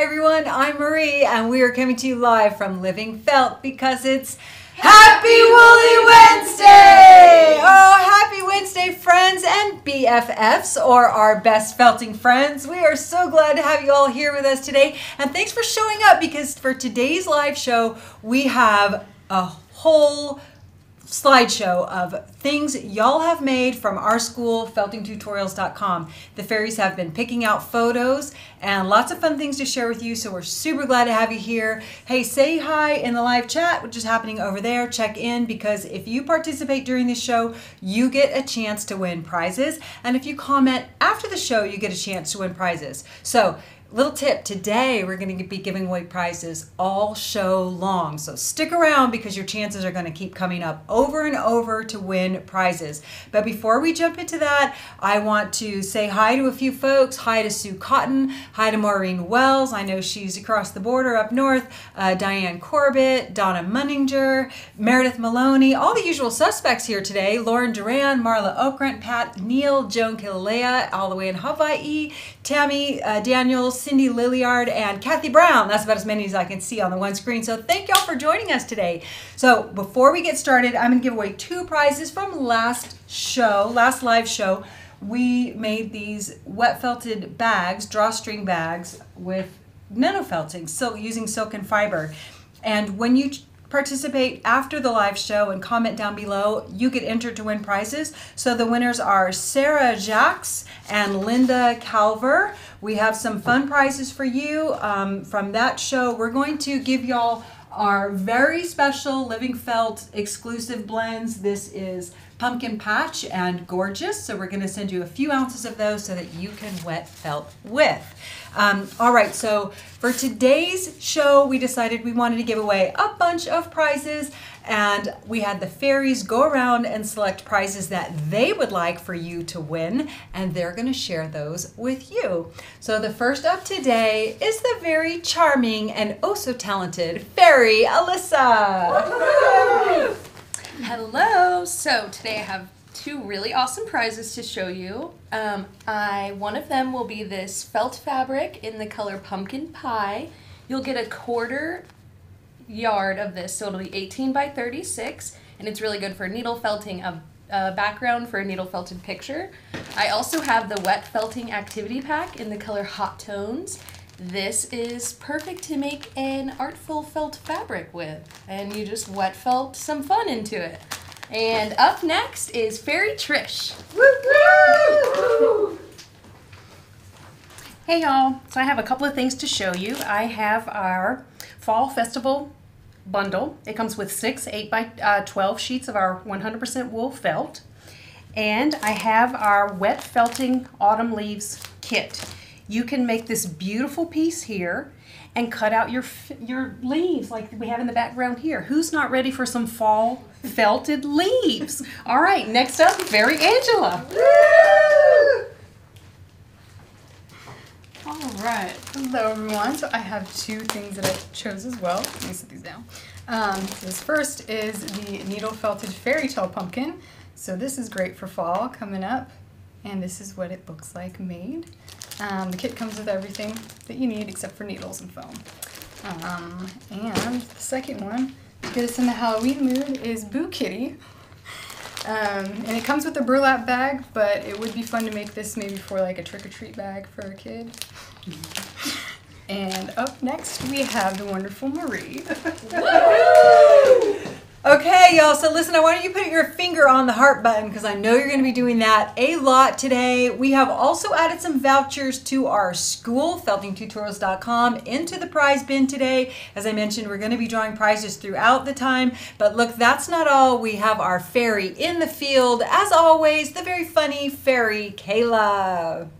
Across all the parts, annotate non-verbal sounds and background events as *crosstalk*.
Hi everyone, I'm Marie and we are coming to you live from Living Felt because it's Happy Woolly Wednesday! Oh, happy Wednesday, friends and BFFs, or our best felting friends. We are so glad to have you all here with us today. And thanks for showing up because for today's live show, we have a whole slideshow of things y'all have made from our school, feltingtutorials.com. The fairies have been picking out photos and lots of fun things to share with you, so we're super glad to have you here. Hey, say hi in the live chat, which is happening over there. Check in because if you participate during the show, you get a chance to win prizes. And if you comment after the show, you get a chance to win prizes. So little tip today we're going to be giving away prizes all show long. So stick around because your chances are going to keep coming up over and over to win prizes. But before we jump into that i want to say hi to a few folks. Hi to sue cotton. Hi to maureen wells. I know she's across the border up north. Uh, diane corbett donna munninger meredith maloney all the usual suspects here today. Lauren duran marla okrent pat neil joan killalea all the way in hawaii tammy uh, daniels Cindy Lilliard, and Kathy Brown. That's about as many as I can see on the one screen. So thank y'all for joining us today. So before we get started, I'm to give away two prizes from last show, last live show. We made these wet felted bags, drawstring bags with nuno felting, so using silk and fiber. And when you participate after the live show and comment down below, you get entered to win prizes. So the winners are Sarah Jacques and Linda Calver. We have some fun prizes for you um, from that show. We're going to give y'all our very special Living Felt exclusive blends. This is Pumpkin Patch and Gorgeous. So we're going to send you a few ounces of those so that you can wet felt with. Um, all right, so for today's show, we decided we wanted to give away a bunch of prizes and we had the fairies go around and select prizes that they would like for you to win, and they're going to share those with you. So the first up today is the very charming and oh so talented fairy Alyssa. Hello! So today I have two really awesome prizes to show you. Um, I One of them will be this felt fabric in the color pumpkin pie. You'll get a quarter yard of this, so it'll be 18 by 36, and it's really good for needle felting a, a background for a needle felted picture. I also have the wet felting activity pack in the color hot tones. This is perfect to make an artful felt fabric with, and you just wet felt some fun into it. And up next is Fairy Trish. Hey y'all, so I have a couple of things to show you. I have our Fall Festival bundle. It comes with six 8 by uh, 12 sheets of our 100% wool felt. And I have our wet felting autumn leaves kit. You can make this beautiful piece here and cut out your your leaves like we have in the background here. Who's not ready for some fall felted leaves? All right, next up, Fairy Angela. All right, hello everyone. So I have two things that I chose as well. Let me set these down. Um, this first is the needle felted fairy tale pumpkin. So this is great for fall coming up. And this is what it looks like made. Um, the kit comes with everything that you need except for needles and foam. Um, and the second one, to get us in the Halloween mood, is Boo Kitty. Um, and it comes with a burlap bag, but it would be fun to make this maybe for like a trick-or-treat bag for a kid. *laughs* And up next, we have the wonderful Marie. *laughs* Okay, y'all, so listen, I want you to put your finger on the heart button because I know you're going to be doing that a lot today. We have also added some vouchers to our school, feltingtutorials.com, into the prize bin today. As I mentioned, we're going to be drawing prizes throughout the time. But look, that's not all. We have our fairy in the field, as always, the very funny fairy, Kayla.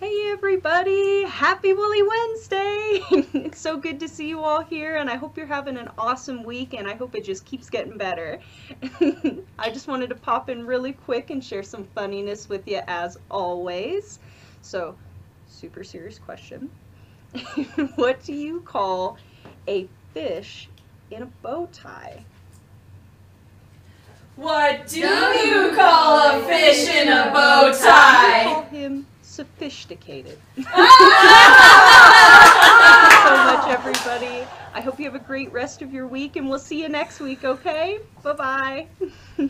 Hey everybody! Happy Woolly Wednesday! *laughs* it's so good to see you all here and I hope you're having an awesome week and I hope it just keeps getting better. *laughs* I just wanted to pop in really quick and share some funniness with you as always. So, super serious question. *laughs* what do you call a fish in a bow tie? What do you call a fish in a bow tie? I call him sophisticated. *laughs* so much, everybody. I hope you have a great rest of your week, and we'll see you next week, okay? Bye bye. *laughs*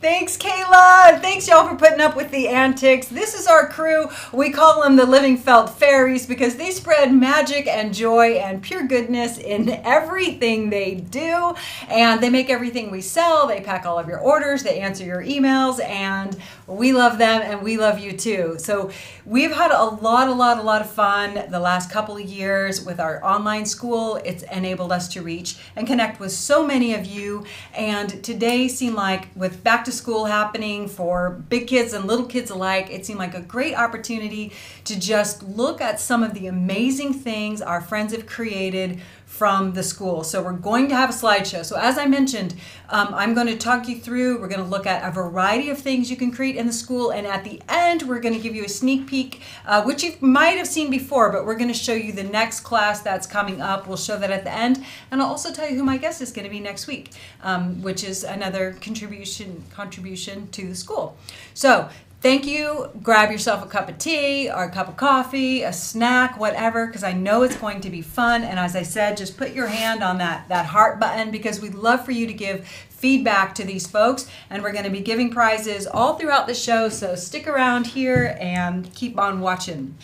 Thanks, Kayla. Thanks, y'all, for putting up with the antics. This is our crew. We call them the Living Felt Fairies because they spread magic and joy and pure goodness in everything they do. And they make everything we sell. They pack all of your orders, they answer your emails, and we love them and we love you too. So we've had a lot, a lot, a lot of fun the last couple of years with our online school. It's enabled us to reach and connect with so many of you. And today seemed like with back to school happening for big kids and little kids alike, it seemed like a great opportunity to just look at some of the amazing things our friends have created from the school. So we're going to have a slideshow. So as I mentioned, um, I'm going to talk you through, we're going to look at a variety of things you can create in the school. And at the end, we're going to give you a sneak peek, uh, which you might have seen before, but we're going to show you the next class that's coming up. We'll show that at the end. And I'll also tell you who my guest is going to be next week, um, which is another contribution, contribution to the school. So thank you. Grab yourself a cup of tea or a cup of coffee, a snack, whatever, because I know it's going to be fun. And as I said, just put your hand on that, that heart button because we'd love for you to give feedback to these folks. And we're going to be giving prizes all throughout the show. So stick around here and keep on watching.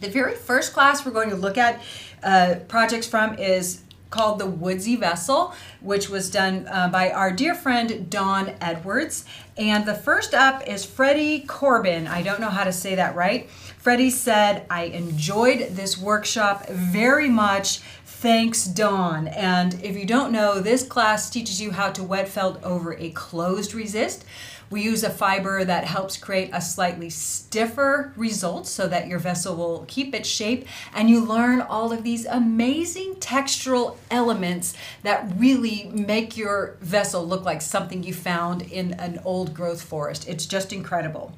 The very first class we're going to look at uh, projects from is called the Woodsy Vessel, which was done uh, by our dear friend Dawn Edwards. And the first up is Freddie Corbin. I don't know how to say that right. Freddie said, I enjoyed this workshop very much. Thanks, Dawn. And if you don't know, this class teaches you how to wet felt over a closed resist. We use a fiber that helps create a slightly stiffer result so that your vessel will keep its shape and you learn all of these amazing textural elements that really make your vessel look like something you found in an old growth forest. It's just incredible.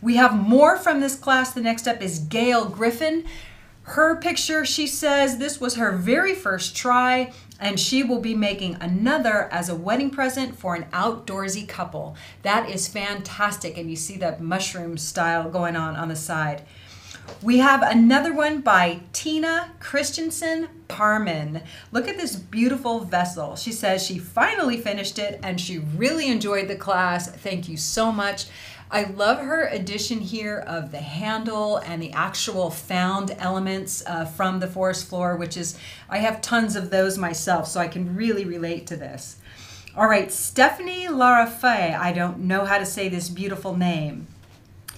We have more from this class. The next up is Gail Griffin. Her picture, she says this was her very first try, and she will be making another as a wedding present for an outdoorsy couple. That is fantastic, and you see that mushroom style going on on the side. We have another one by Tina Christensen Parman. Look at this beautiful vessel. She says she finally finished it and she really enjoyed the class. Thank you so much. I love her addition here of the handle and the actual found elements uh, from the forest floor, which is, I have tons of those myself, so I can really relate to this. All right, Stephanie Lara Fay. I don't know how to say this beautiful name.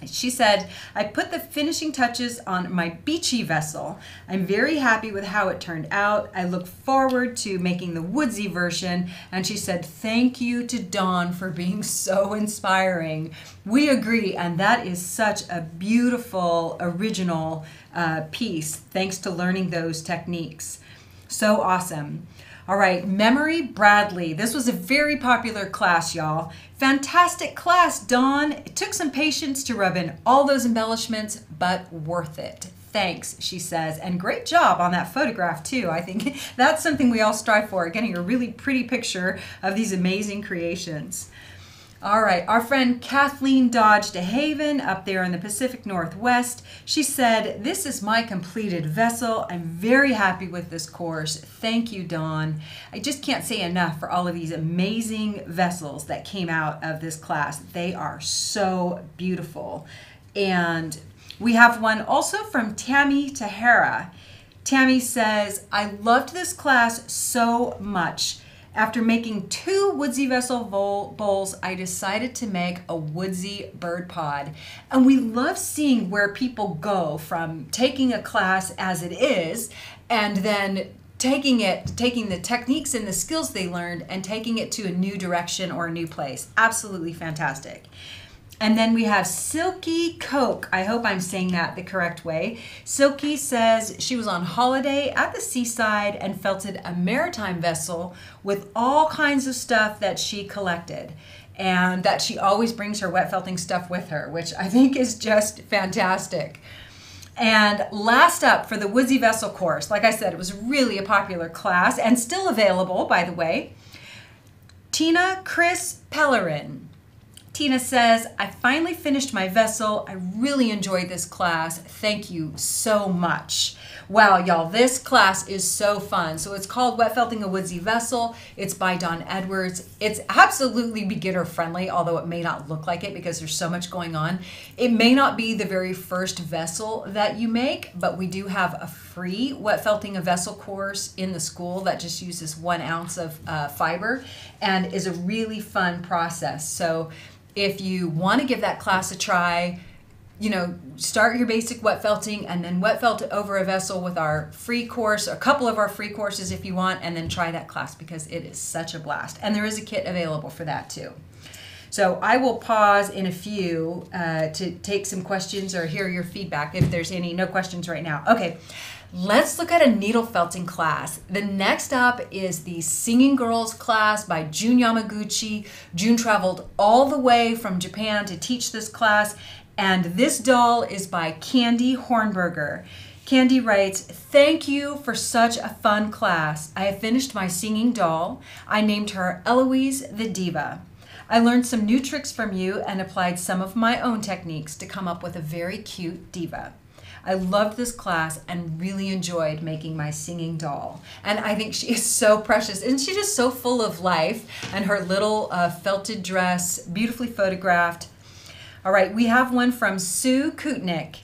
She said, I put the finishing touches on my beachy vessel. I'm very happy with how it turned out. I look forward to making the woodsy version. And she said, Thank you to Dawn for being so inspiring. We agree, and that is such a beautiful, original uh, piece, thanks to learning those techniques. So awesome. All right, Memory Bradley. This was a very popular class, y'all. Fantastic class, Dawn. It took some patience to rub in all those embellishments, but worth it. Thanks, she says. And great job on that photograph, too. I think *laughs* that's something we all strive for, getting a really pretty picture of these amazing creations. All right, our friend Kathleen Dodge DeHaven up there in the Pacific Northwest, she said, This is my completed vessel. I'm very happy with this course. Thank you, Dawn. I just can't say enough for all of these amazing vessels that came out of this class. They are so beautiful. And we have one also from Tammy Tahara. Tammy says, I loved this class so much. After making two woodsy vessel bowls, I decided to make a woodsy bird pod. And we love seeing where people go from taking a class as it is and then taking it taking the techniques and the skills they learned and taking it to a new direction or a new place absolutely fantastic and then we have Silky Coke. I hope I'm saying that the correct way. Silky says she was on holiday at the seaside and felted a maritime vessel with all kinds of stuff that she collected. And that she always brings her wet felting stuff with her, which I think is just fantastic. And last up for the Woodsy Vessel course, like I said, it was really a popular class and still available, by the way. Tina Chris Pellerin Tina says, I finally finished my vessel. I really enjoyed this class. Thank you so much. Wow, y'all, this class is so fun. So it's called Wet Felting a Woodsy Vessel. It's by Dawn Edwards. It's absolutely beginner friendly, although it may not look like it because there's so much going on. It may not be the very first vessel that you make, but we do have a free Wet Felting a Vessel course in the school that just uses one ounce of uh, fiber and is a really fun process. So if you want to give that class a try, you know, start your basic wet felting and then wet felt over a vessel with our free course, a couple of our free courses if you want, and then try that class because it is such a blast. And there is a kit available for that too. So I will pause in a few uh, to take some questions or hear your feedback if there's any. No questions right now. Okay, let's look at a needle felting class. The next up is the Singing Girls class by June Yamaguchi. June traveled all the way from Japan to teach this class, and this doll is by Candy Hornberger. Candy writes, Thank you for such a fun class. I have finished my singing doll. I named her Eloise the Diva. I learned some new tricks from you and applied some of my own techniques to come up with a very cute diva. I loved this class and really enjoyed making my singing doll. And I think she *laughs* is so precious. Isn't she just so full of life? And her little uh, felted dress, beautifully photographed. All right, we have one from Sue Kutnick.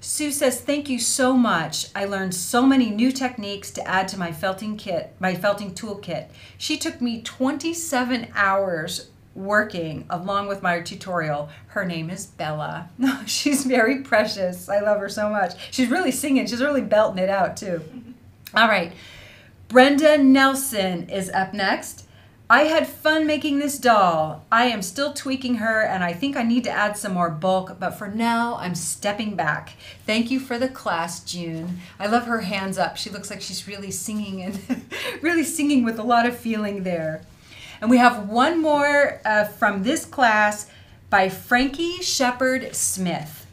Sue says, "Thank you so much. I learned so many new techniques to add to my felting kit, my felting toolkit. She took me 27 hours working along with my tutorial. Her name is Bella. *laughs* She's very precious. I love her so much. She's really singing. She's really belting it out too. *laughs* All right. Brenda Nelson is up next. I had fun making this doll. I am still tweaking her and I think I need to add some more bulk, but for now I'm stepping back. Thank you for the class, June. I love her hands up. She looks like she's really singing and *laughs* really singing with a lot of feeling there. And we have one more uh, from this class by Frankie Shepard Smith.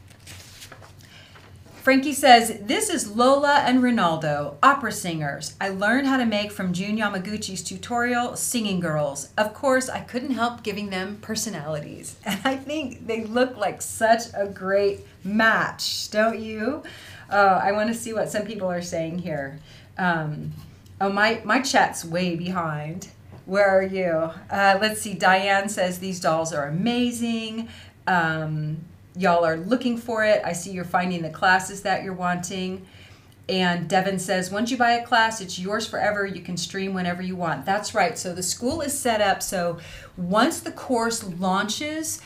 Frankie says, This is Lola and Ronaldo, opera singers. I learned how to make from Jun Yamaguchi's tutorial, Singing Girls. Of course, I couldn't help giving them personalities. *laughs* And I think they look like such a great match, don't you? Uh, I want to see what some people are saying here. Um, oh, my, my chat's way behind. Where are you? Uh, let's see. Diane says these dolls are amazing. Um, y'all are looking for it. I see you're finding the classes that you're wanting. And Devin says, once you buy a class, it's yours forever. You can stream whenever you want. That's right. So the school is set up so once the course launches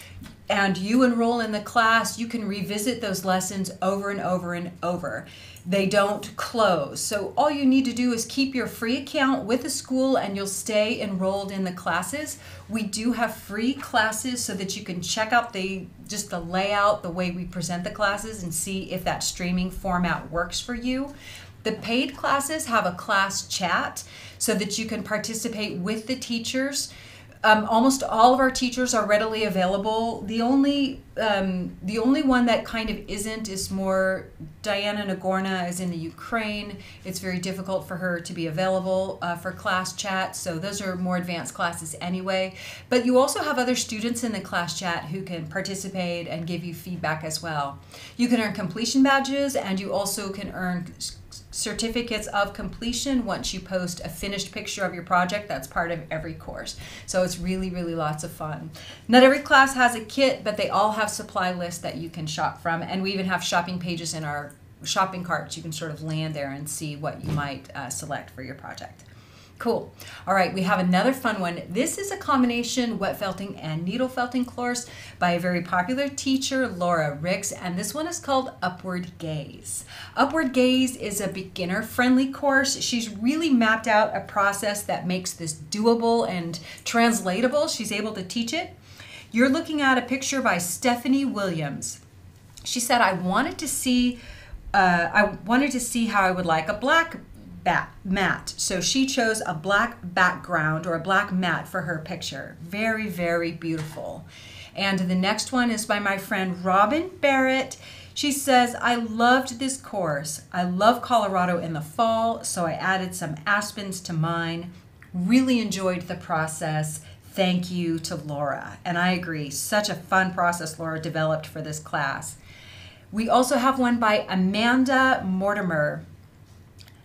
and you enroll in the class, you can revisit those lessons over and over and over they don't close. So all you need to do is keep your free account with the school and you'll stay enrolled in the classes. We do have free classes so that you can check out the just the layout, the way we present the classes and see if that streaming format works for you. The paid classes have a class chat so that you can participate with the teachers um, almost all of our teachers are readily available. The only um, the only one that kind of isn't is more Diana Nagorna is in the Ukraine. It's very difficult for her to be available uh, for class chat. So those are more advanced classes anyway. But you also have other students in the class chat who can participate and give you feedback as well. You can earn completion badges and you also can earn certificates of completion once you post a finished picture of your project. That's part of every course. So it's really, really lots of fun. Not every class has a kit, but they all have supply lists that you can shop from. And we even have shopping pages in our shopping carts. You can sort of land there and see what you might uh, select for your project. Cool. All right, we have another fun one. This is a combination wet felting and needle felting course by a very popular teacher, Laura Ricks, and this one is called Upward Gaze. Upward Gaze is a beginner friendly course. She's really mapped out a process that makes this doable and translatable. She's able to teach it. You're looking at a picture by Stephanie Williams. She said, I wanted to see uh, I wanted to see how I would like a black bat, mat. So she chose a black background or a black mat for her picture. Very, very beautiful. And the next one is by my friend Robin Barrett. She says, I loved this course. I love Colorado in the fall, so I added some aspens to mine. Really enjoyed the process. Thank you to Laura. And I agree, such a fun process Laura developed for this class. We also have one by Amanda Mortimer.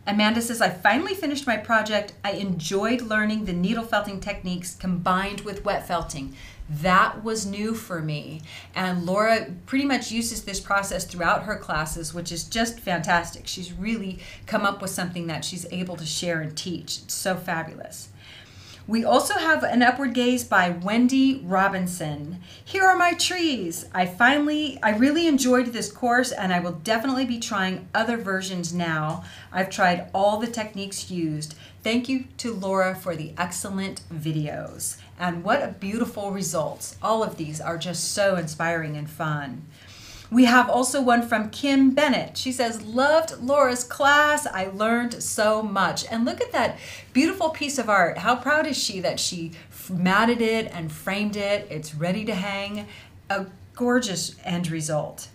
Amanda says, I finally finished my project. I enjoyed learning the needle felting techniques combined with wet felting. That was new for me. And Laura pretty much uses this process throughout her classes, which is just fantastic. She's really come up with something that she's able to share and teach. It's so fabulous. We also have an upward gaze by Wendy Robinson. Here are my trees. I finally, I really enjoyed this course and I will definitely be trying other versions now. I've tried all the techniques used. Thank you to Laura for the excellent videos. And what a beautiful results. All of these are just so inspiring and fun. We have also one from Kim Bennett. She says, Loved Laura's class. I learned so much. And look at that beautiful piece of art. How proud is she that she matted it and framed it? It's ready to hang. A gorgeous end result.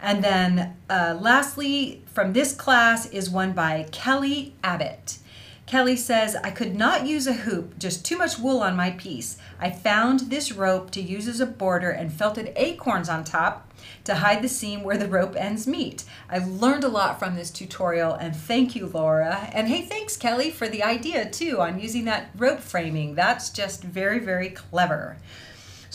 And then uh, lastly, from this class is one by Kelly Abbott. Kelly says, I could not use a hoop, just too much wool on my piece. I found this rope to use as a border and felted acorns on top to hide the seam where the rope ends meet. I learned a lot from this tutorial and thank you, Laura. And hey, thanks, Kelly, for the idea too on using that rope framing. That's just very, very clever.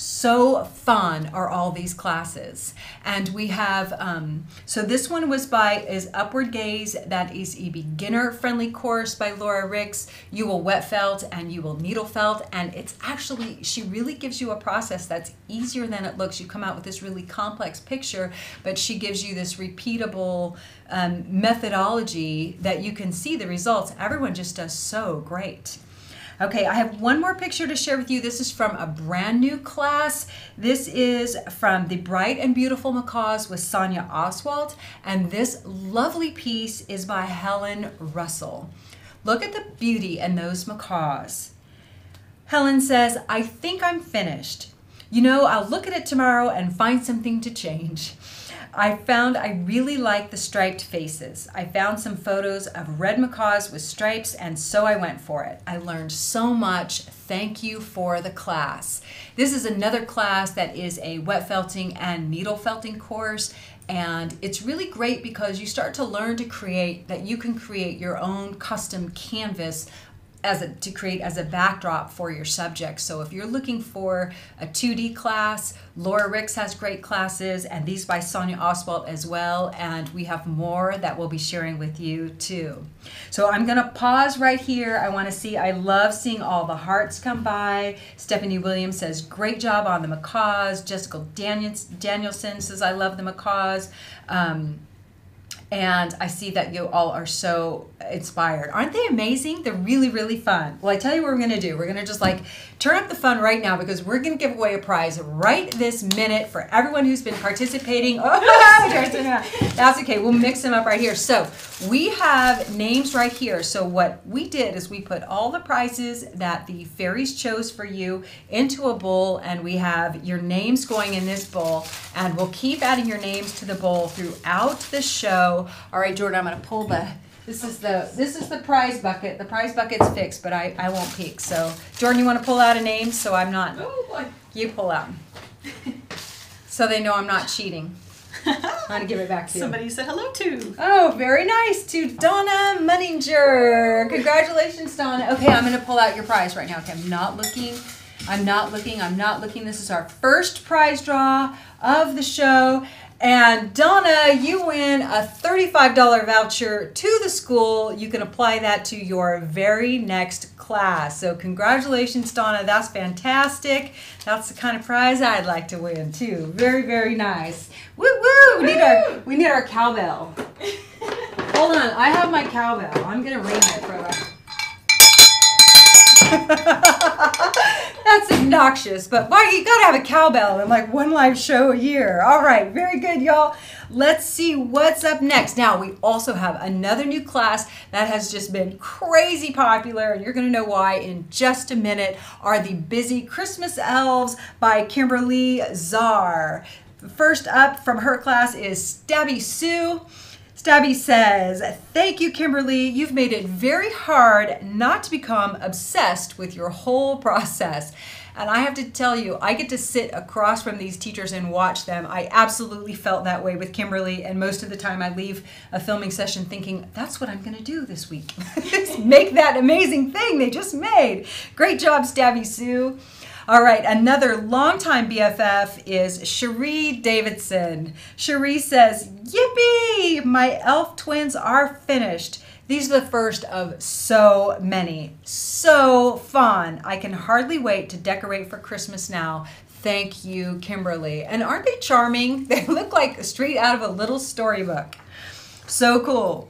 So fun are all these classes. And we have, um, so this one was by, is Upward Gaze. That is a beginner friendly course by Laura Ricks. You will wet felt and you will needle felt. And it's actually, she really gives you a process that's easier than it looks. You come out with this really complex picture, but she gives you this repeatable um, methodology that you can see the results. Everyone just does so great. Okay, I have one more picture to share with you. This is from a brand new class. This is from The Bright and Beautiful Macaws with Sonia Oswald, and this lovely piece is by Helen Russell. Look at the beauty in those macaws. Helen says, I think I'm finished. You know, I'll look at it tomorrow and find something to change. I found I really like the striped faces. I found some photos of red macaws with stripes, and so I went for it. I learned so much. Thank you for the class. This is another class that is a wet felting and needle felting course. And it's really great because you start to learn to create that you can create your own custom canvas as a, to create as a backdrop for your subject. So if you're looking for a 2D class, Laura Ricks has great classes, and these by Sonia Oswald as well. And we have more that we'll be sharing with you too. So I'm gonna pause right here. I wanna see, I love seeing all the hearts come by. Stephanie Williams says, great job on the macaws. Jessica Danielson says, I love the macaws. Um, and I see that you all are so inspired. Aren't they amazing? They're really, really fun. Well, I tell you what we're gonna do. We're gonna just like turn up the fun right now because we're gonna give away a prize right this minute for everyone who's been participating. *laughs* Oh, *laughs* that's okay. We'll mix them up right here. So we have names right here. So what we did is we put all the prizes that the fairies chose for you into a bowl, and we have your names going in this bowl, and we'll keep adding your names to the bowl throughout the show. All right, Jordan, I'm gonna pull the this is the this is the prize bucket. The prize bucket's fixed, but I, I won't peek. So Jordan, you want to pull out a name so I'm not. Oh boy. You pull out. *laughs* so they know I'm not cheating. *laughs* I'm gonna give it back to you. Somebody said hello to. Oh, very nice to Donna Munninger. Congratulations, Donna. Okay, I'm gonna pull out your prize right now. Okay, I'm not looking. I'm not looking. I'm not looking. This is our first prize draw of the show. And Donna, you win a $35 voucher to the school. You can apply that to your very next class. So congratulations, Donna. That's fantastic. That's the kind of prize I'd like to win too. Very, very nice. Woo woo! We need our we need our cowbell. *laughs* Hold on, I have my cowbell. I'm gonna ring it for *laughs* That's obnoxious, but why you gotta have a cowbell in like one live show a year. All right, very good, y'all. Let's see what's up next. Now, we also have another new class that has just been crazy popular, and you're gonna know why in just a minute, are the Busy Christmas Elves by Kimberly Czar. First up from her class is Stabby Sue. Stabby says, Thank you, Kimberly. You've made it very hard not to become obsessed with your whole process. And I have to tell you, I get to sit across from these teachers and watch them. I absolutely felt that way with Kimberly, and most of the time I leave a filming session thinking, that's what I'm going to do this week. *laughs* Make that amazing thing they just made. Great job, Stabby Sue. All right, another longtime BFF is Cherie Davidson. Cherie says, Yippee! My elf twins are finished. These are the first of so many. So fun. I can hardly wait to decorate for Christmas now. Thank you, Kimberly. And aren't they charming? *laughs* They look like straight out of a little storybook. So cool.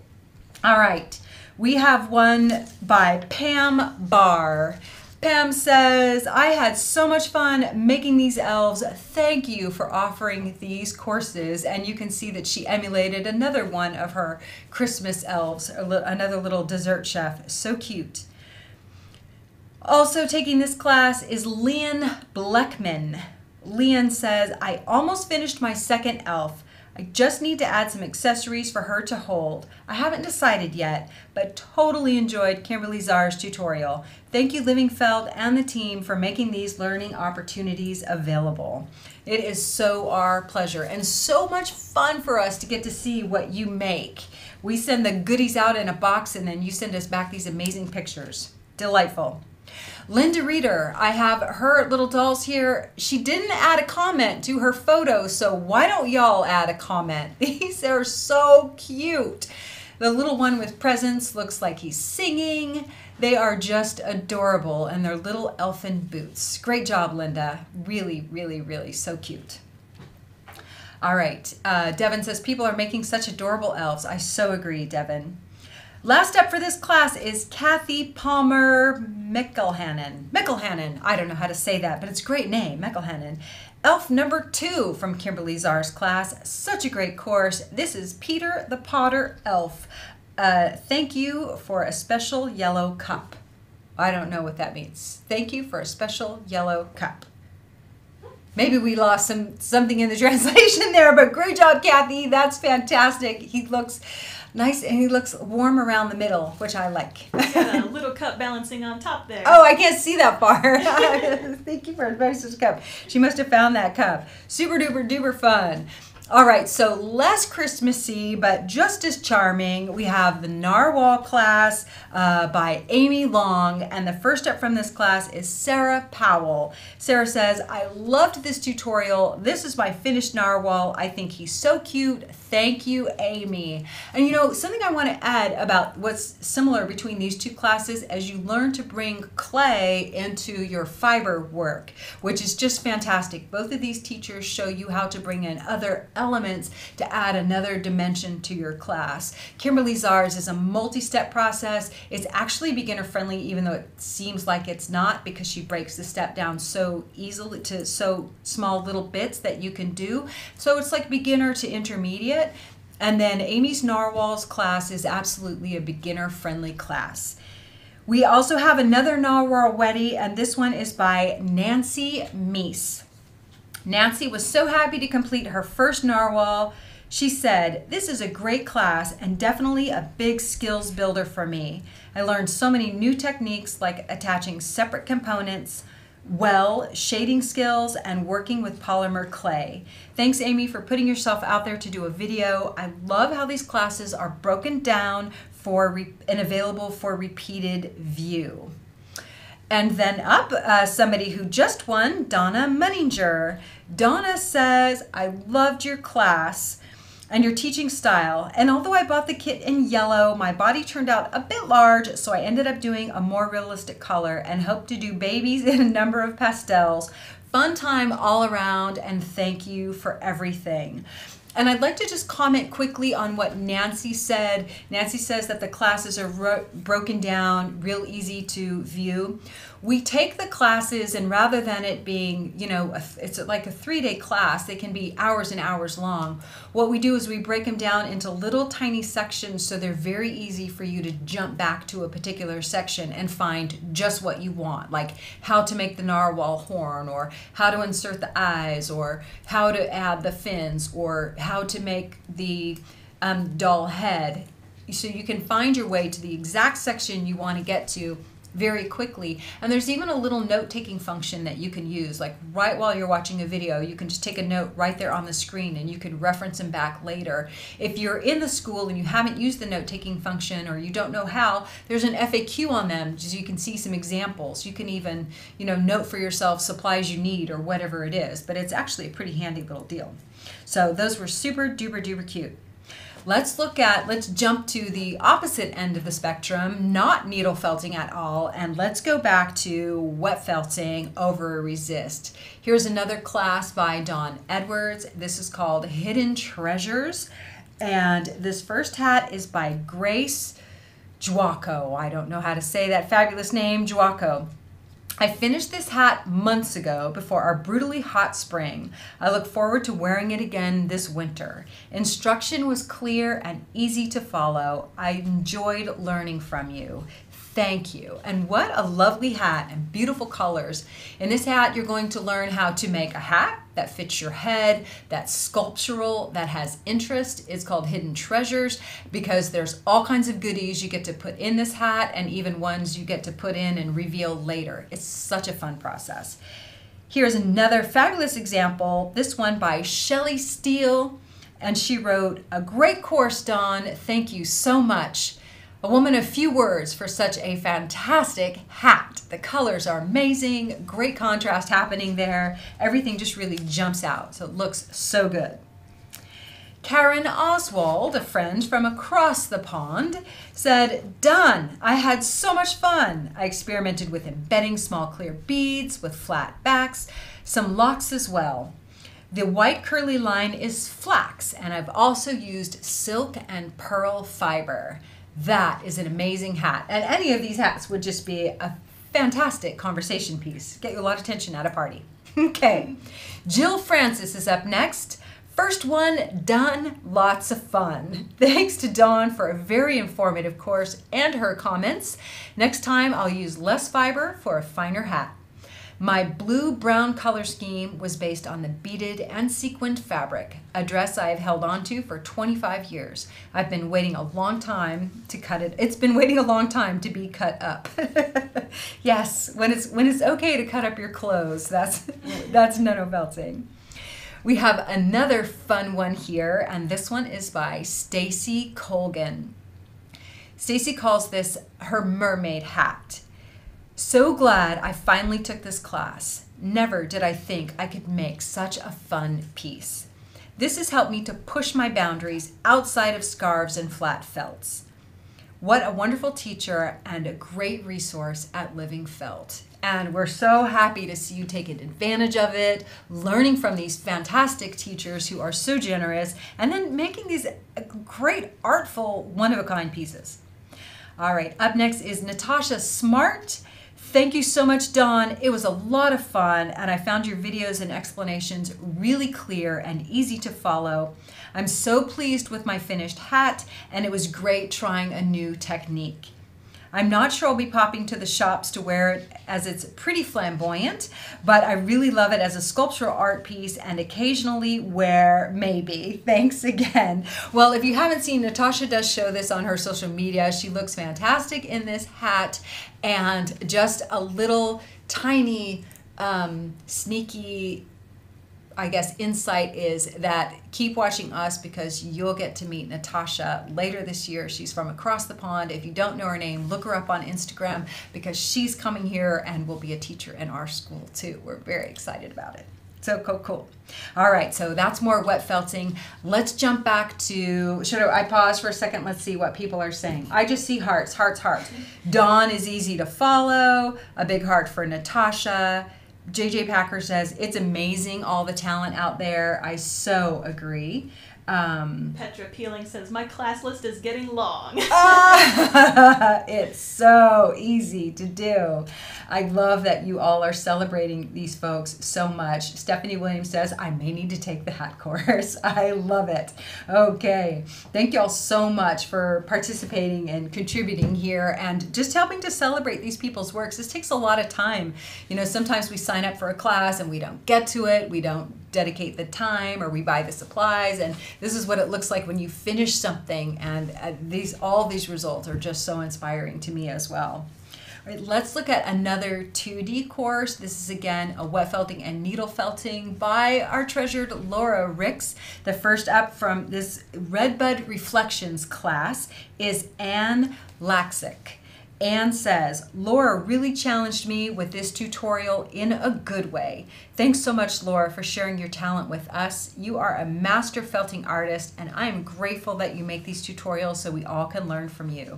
All right. We have one by Pam Barr. Pam says, I had so much fun making these elves. Thank you for offering these courses. And you can see that she emulated another one of her Christmas elves, another little dessert chef. So cute. Also taking this class is Leon Bleckman. Leon says, I almost finished my second elf. I just need to add some accessories for her to hold. I haven't decided yet, but totally enjoyed Kimberly Czar's tutorial. Thank you Living Felt and the team for making these learning opportunities available. It is so our pleasure and so much fun for us to get to see what you make. We send the goodies out in a box and then you send us back these amazing pictures. Delightful. Linda Reeder, I have her little dolls here. She didn't add a comment to her photo, so why don't y'all add a comment? *laughs* These are so cute. The little one with presents looks like he's singing. They are just adorable and they're little elfin boots. Great job, Linda. Really, really, really so cute. All right. Uh, Devin says people are making such adorable elves. I so agree, Devin. Last up for this class is Kathy Palmer Mickelhannon. Mickelhannon. I don't know how to say that, but it's a great name, Mickelhannon. Elf number two from Kimberly Czar's class. Such a great course. This is Peter the Potter Elf. Uh, thank you for a special yellow cup. I don't know what that means. Thank you for a special yellow cup. Maybe we lost some something in the *laughs* translation there, but great job, Kathy. That's fantastic. He looks nice and he looks warm around the middle, which I like. Got *laughs* a little cup balancing on top there. Oh, I can't see that far. *laughs* Thank you for advice, cup. She must have found that cup. Super duper duper fun. All right, so less Christmassy, but just as charming. We have the Narwhal class uh, by Amy Long, and the first up from this class is Sarah Powell. Sarah says, I loved this tutorial. This is my finished Narwhal. I think he's so cute. Thank you, Amy. And you know, something I want to add about what's similar between these two classes as you learn to bring clay into your fiber work, which is just fantastic. Both of these teachers show you how to bring in other elements to add another dimension to your class. Kimberly Czar's is a multi-step process. It's actually beginner friendly even though it seems like it's not because she breaks the step down so easily to so small little bits that you can do. So it's like beginner to intermediate. And then Amy's Narwhals class is absolutely a beginner friendly class. We also have another Narwhal Weddy, and this one is by Nancy Meese. Nancy was so happy to complete her first narwhal. She said, This is a great class and definitely a big skills builder for me. I learned so many new techniques like attaching separate components, well, shading skills, and working with polymer clay. Thanks, Amy, for putting yourself out there to do a video. I love how these classes are broken down for and available for repeated view. And then up, uh, somebody who just won, Donna Munninger. Donna says, I loved your class and your teaching style. And although I bought the kit in yellow, my body turned out a bit large, so I ended up doing a more realistic color and hope to do babies *laughs* in a number of pastels. Fun time all around, and thank you for everything. And I'd like to just comment quickly on what Nancy said. Nancy says that the classes are broken down, real easy to view we take the classes and rather than it being you know a, it's like a three day class they can be hours and hours long. What we do is we break them down into little tiny sections so they're very easy for you to jump back to a particular section and find just what you want like how to make the narwhal horn or how to insert the eyes or how to add the fins or how to make the um, doll head. So you can find your way to the exact section you want to get to very quickly. And there's even a little note taking function that you can use. Like right while you're watching a video, you can just take a note right there on the screen and you can reference them back later. If you're in the school and you haven't used the note taking function or you don't know how, there's an FAQ on them so you can see some examples. You can even, you know, note for yourself supplies you need or whatever it is. But it's actually a pretty handy little deal. So those were super duper duper cute. Let's look at, let's jump to the opposite end of the spectrum, not needle felting at all, and let's go back to wet felting over resist. Here's another class by Dawn Edwards. This is called Hidden Treasures, and this first hat is by Grace Juaco. I don't know how to say that fabulous name, Juaco. I finished this hat months ago before our brutally hot spring. I look forward to wearing it again this winter. Instruction was clear and easy to follow. I enjoyed learning from you. Thank you. And what a lovely hat and beautiful colors. In this hat, you're going to learn how to make a hat that fits your head, that's sculptural, that has interest. It's called Hidden Treasures because there's all kinds of goodies you get to put in this hat and even ones you get to put in and reveal later. It's such a fun process. Here's another fabulous example, this one by Shelley Steele. And she wrote, A great course, Dawn. Thank you so much. A woman of few words for such a fantastic hat. The colors are amazing, great contrast happening there. Everything just really jumps out, so it looks so good. Karen Oswald, a friend from across the pond, said, Done! I had so much fun. I experimented with embedding small clear beads with flat backs, some locks as well. The white curly line is flax, and I've also used silk and pearl fiber. That is an amazing hat. And any of these hats would just be a fantastic conversation piece. Get you a lot of attention at a party. *laughs* Okay. Jill Francis is up next. First one done, lots of fun. *laughs* Thanks to Dawn for a very informative course and her comments. Next time I'll use less fiber for a finer hat. My blue-brown color scheme was based on the beaded and sequined fabric, a dress I have held on to for 25 years. I've been waiting a long time to cut it. It's been waiting a long time to be cut up. *laughs* yes, when it's when it's okay to cut up your clothes, that's *laughs* that's nuno felting. We have another fun one here, and this one is by Stacy Colgan. Stacy calls this her mermaid hat. So glad I finally took this class. Never did I think I could make such a fun piece. This has helped me to push my boundaries outside of scarves and flat felts. What a wonderful teacher and a great resource at Living Felt. And we're so happy to see you taking advantage of it, learning from these fantastic teachers who are so generous, and then making these uh, great, artful, one of a kind pieces. All right, up next is Natasha Smart Thank you so much, Dawn. It was a lot of fun, and I found your videos and explanations really clear and easy to follow. I'm so pleased with my finished hat, and it was great trying a new technique. I'm not sure I'll be popping to the shops to wear it as it's pretty flamboyant, but I really love it as a sculptural art piece and occasionally wear maybe. *laughs* Thanks again. Well, if you haven't seen, Natasha does show this on her social media. She looks fantastic in this hat and just a little tiny um, sneaky I guess, insight is that keep watching us because you'll get to meet Natasha later this year. She's from across the pond. If you don't know her name, look her up on Instagram because she's coming here and will be a teacher in our school too. We're very excited about it. So cool, cool. All right, so that's more wet felting. Let's jump back to, should I pause for a second? Let's see what people are saying. I just see hearts, hearts, hearts. Dawn is easy to follow. A big heart for Natasha. JJ Packer says it's amazing all the talent out there. I so agree. Um, Petra Peeling says my class list is getting long. uh, *laughs* *laughs* it's so easy to do. I love that you all are celebrating these folks so much. Stephanie Williams says I may need to take the hat course. *laughs* I love it. Okay, thank you all so much for participating and contributing here and just helping to celebrate these people's works. This takes a lot of time. You know, sometimes we sign up for a class and we don't get to it. We don't dedicate the time or we buy the supplies and this is what it looks like when you finish something and uh, these all these results are just so inspiring to me as well All right, let's look at another 2D course. This is again a wet felting and needle felting by our treasured Laura Ricks. The first up from this Redbud Reflections class is Anne Laxick. Anne says, Laura really challenged me with this tutorial in a good way. Thanks so much, Laura, for sharing your talent with us. You are a master felting artist, and I am grateful that you make these tutorials so we all can learn from you.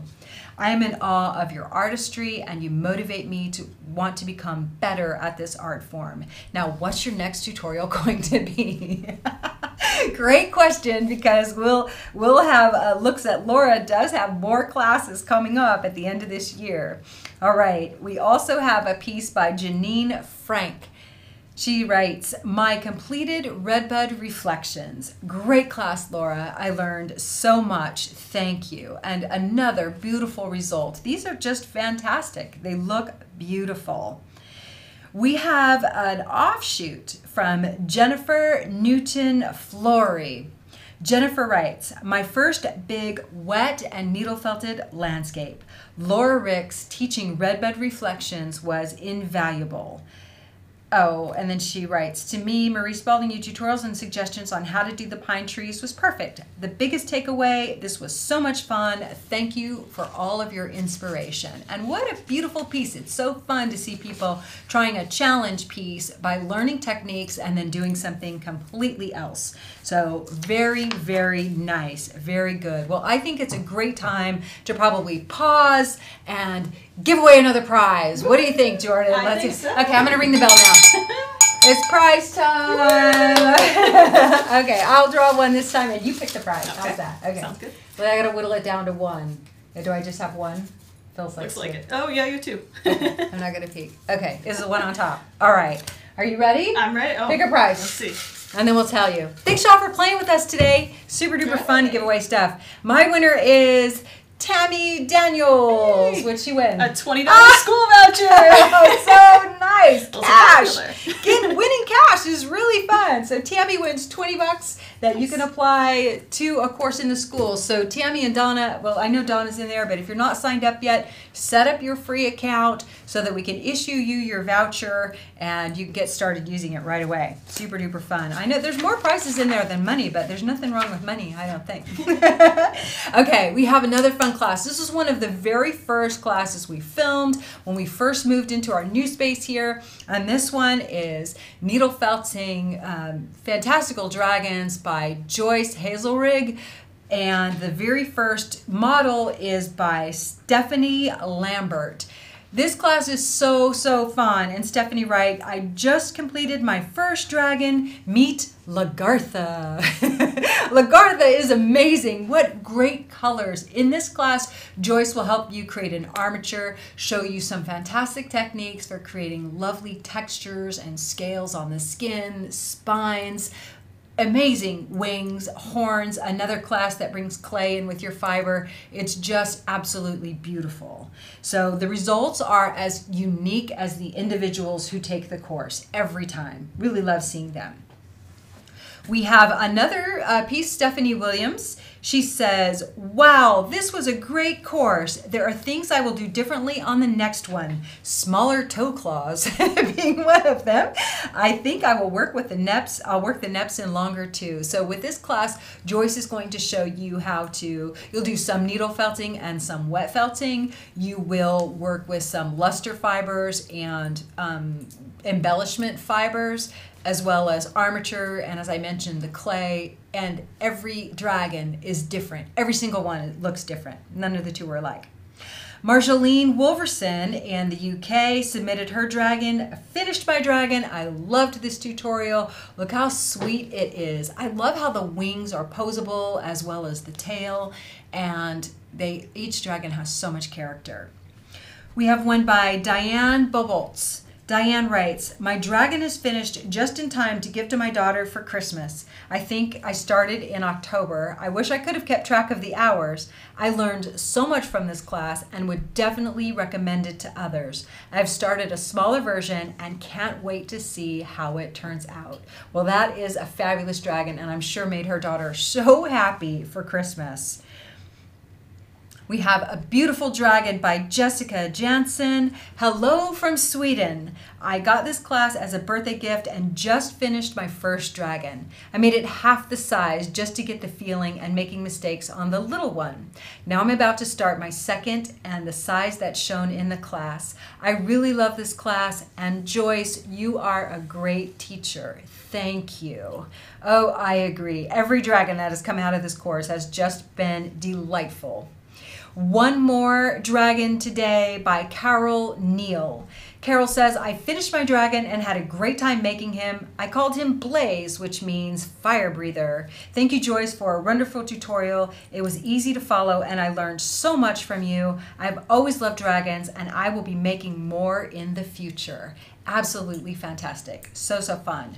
I am in awe of your artistry, and you motivate me to want to become better at this art form. Now, what's your next tutorial *laughs* going to be? *laughs* Great question because we'll we'll have uh, looks at Laura does have more classes coming up at the end of this year. All right, we also have a piece by Janine Frank. She writes, My completed Redbud Reflections. Great class, Laura. I learned so much. Thank you. And another beautiful result. These are just fantastic. They look beautiful. We have an offshoot from Jennifer Newton Flory. Jennifer writes, My first big wet and needle felted landscape. Laura Ricks teaching Redbud Reflections was invaluable. Oh, and then she writes To me, Marie Spaulding, your tutorials and suggestions on how to do the pine trees was perfect. The biggest takeaway this was so much fun. Thank you for all of your inspiration. And what a beautiful piece. It's so fun to see people trying a challenge piece by learning techniques and then doing something completely else. So, very, very nice. Very good. Well, I think it's a great time to probably pause and give away another prize. What do you think, Jordan? I Let's think see. so. Okay, I'm going to ring the bell now. It's prize time. *laughs* okay, I'll draw one this time, and you pick the prize. How's Okay. that? Okay. Sounds good. But I gotta whittle it down to one. Uh, Do I just have one? Feels like Looks like it. Oh yeah, you too. I'm not gonna peek. Okay, this is the one on top. All right. Are you ready? I'm ready. Oh, Pick a prize. Let's see. And then we'll tell you. Thanks, y'all, for playing with us today. Super duper fun to give away stuff. My winner is Tammy Daniels. Hey. What'd she win? A twenty dollars Ah! school voucher. *laughs* oh, so *laughs* nice. Cash. *laughs* Getting winning cash is really fun. So Tammy wins 20 bucks that you can apply to a course in the school. So Tammy and Donna, well, I know Donna's in there, but if you're not signed up yet, set up your free account so that we can issue you your voucher and you can get started using it right away. Super duper fun. I know there's more prices in there than money, but there's nothing wrong with money, I don't think. *laughs* okay, we have another fun class. This is one of the very first classes we filmed when we first moved into our new space here. And this one is Needle Felting um, Fantastical Dragons by Joyce Hazelrig. And the very first model is by Stephanie Lambert. This class is so, so fun. And Stephanie Wright, I just completed my first dragon. Meet Lagartha. *laughs* Lagartha is amazing. What great colors. In this class, Joyce will help you create an armature, show you some fantastic techniques for creating lovely textures and scales on the skin, spines, amazing wings, horns, another class that brings clay in with your fiber. It's just absolutely beautiful. So the results are as unique as the individuals who take the course every time. Really love seeing them. We have another uh, piece, Stephanie Williams. She says, Wow, this was a great course. There are things I will do differently on the next one. Smaller toe claws *laughs* being one of them. I think I will work with the neps. I'll work the neps in longer too. So, with this class, Joyce is going to show you how to, you'll do some needle felting and some wet felting. You will work with some luster fibers and um, embellishment fibers as well as armature and as I mentioned the clay and every dragon is different. Every single one looks different. None of the two are alike. Marjolaine Wolverson in the UK submitted her dragon, finished my dragon. I loved this tutorial. Look how sweet it is. I love how the wings are posable as well as the tail and they each dragon has so much character. We have one by Diane Bobolts. Diane writes, My dragon is finished just in time to give to my daughter for Christmas. I think I started in October. I wish I could have kept track of the hours. I learned so much from this class and would definitely recommend it to others. I've started a smaller version and can't wait to see how it turns out. Well, that is a fabulous dragon, and I'm sure made her daughter so happy for Christmas. We have a beautiful dragon by Jessica Jansen. Hello from Sweden. I got this class as a birthday gift and just finished my first dragon. I made it half the size just to get the feeling and making mistakes on the little one. Now I'm about to start my second and the size that's shown in the class. I really love this class and Joyce, you are a great teacher. Thank you. Oh, I agree. Every dragon that has come out of this course has just been delightful. One more dragon today by Carol Neal. Carol says, I finished my dragon and had a great time making him. I called him Blaze, which means fire breather. Thank you, Joyce, for a wonderful tutorial. It was easy to follow and I learned so much from you. I've always loved dragons and I will be making more in the future. Absolutely fantastic. So, so fun.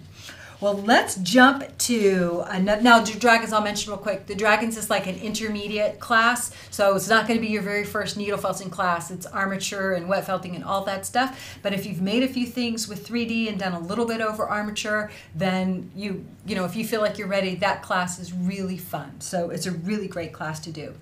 Well, let's jump to another. Now, dragons, I'll mention real quick. The dragons is like an intermediate class, so it's not going to be your very first needle felting class. It's armature and wet felting and all that stuff. But if you've made a few things with 3D and done a little bit over armature, then you, you know, if you feel like you're ready, that class is really fun. So it's a really great class to do.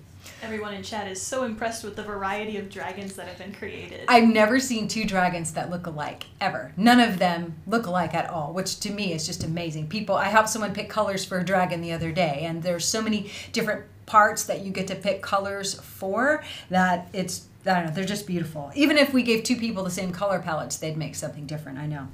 Everyone in chat is so impressed with the variety of dragons that have been created. I've never seen two dragons that look alike ever. None of them look alike at all, which to me is just amazing. People, I helped someone pick colors for a dragon the other day, and there's so many different parts that you get to pick colors for that it's I don't know, they're just beautiful. Even if we gave two people the same color palettes, they'd make something different, I know.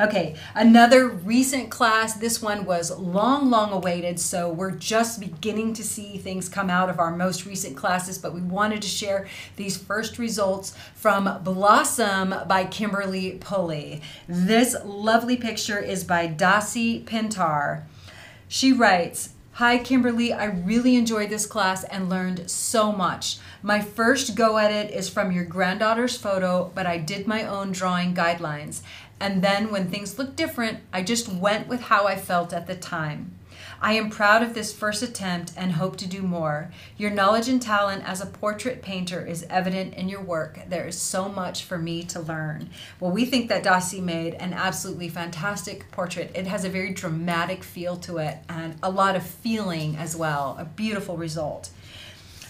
Okay, another recent class. This one was long, long awaited, so we're just beginning to see things come out of our most recent classes, but we wanted to share these first results from Blossom by Kimberly Pulley. This lovely picture is by Dasi Pintar. She writes, Hi, Kimberly. I really enjoyed this class and learned so much. My first go at it is from your granddaughter's photo, but I did my own drawing guidelines. And then when things looked different, I just went with how I felt at the time. I am proud of this first attempt and hope to do more. Your knowledge and talent as a portrait painter is evident in your work. There is so much for me to learn. Well, we think that Dasi made an absolutely fantastic portrait. It has a very dramatic feel to it and a lot of feeling as well. A beautiful result.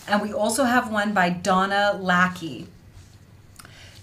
And we also have one by Donna Lackey.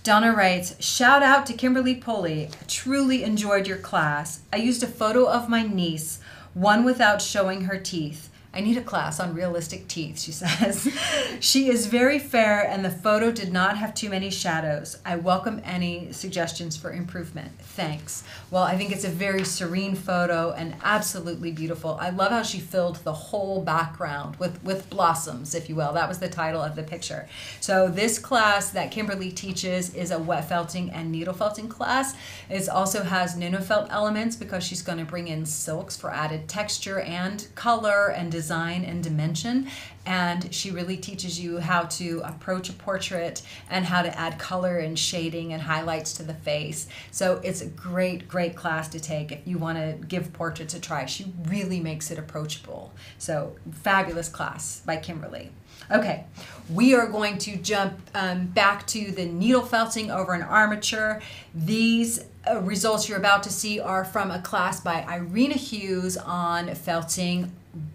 Donna writes, shout out to Kimberly Pulley. Truly enjoyed your class. I used a photo of my niece one without showing her teeth. I need a class on realistic teeth, she *laughs* says. she is very fair and the photo did not have too many shadows. I welcome any suggestions for improvement. Thanks. Well, I think it's a very serene photo and absolutely beautiful. I love how she filled the whole background with, with blossoms, if you will. That was the title of the picture. So this class that Kimberly teaches is a wet felting and needle felting class. It also has nuno felt elements because she's going to bring in silks for added texture and color and design and dimension. And she really teaches you how to approach a portrait and how to add color and shading and highlights to the face. So it's a great, great class to take if you want to give portraits a try. She really makes it approachable. So fabulous class by Kimberly. Okay, we are going to jump um, back to the needle felting over an armature. These uh, results you're about to see are from a class by Irina Hughes on felting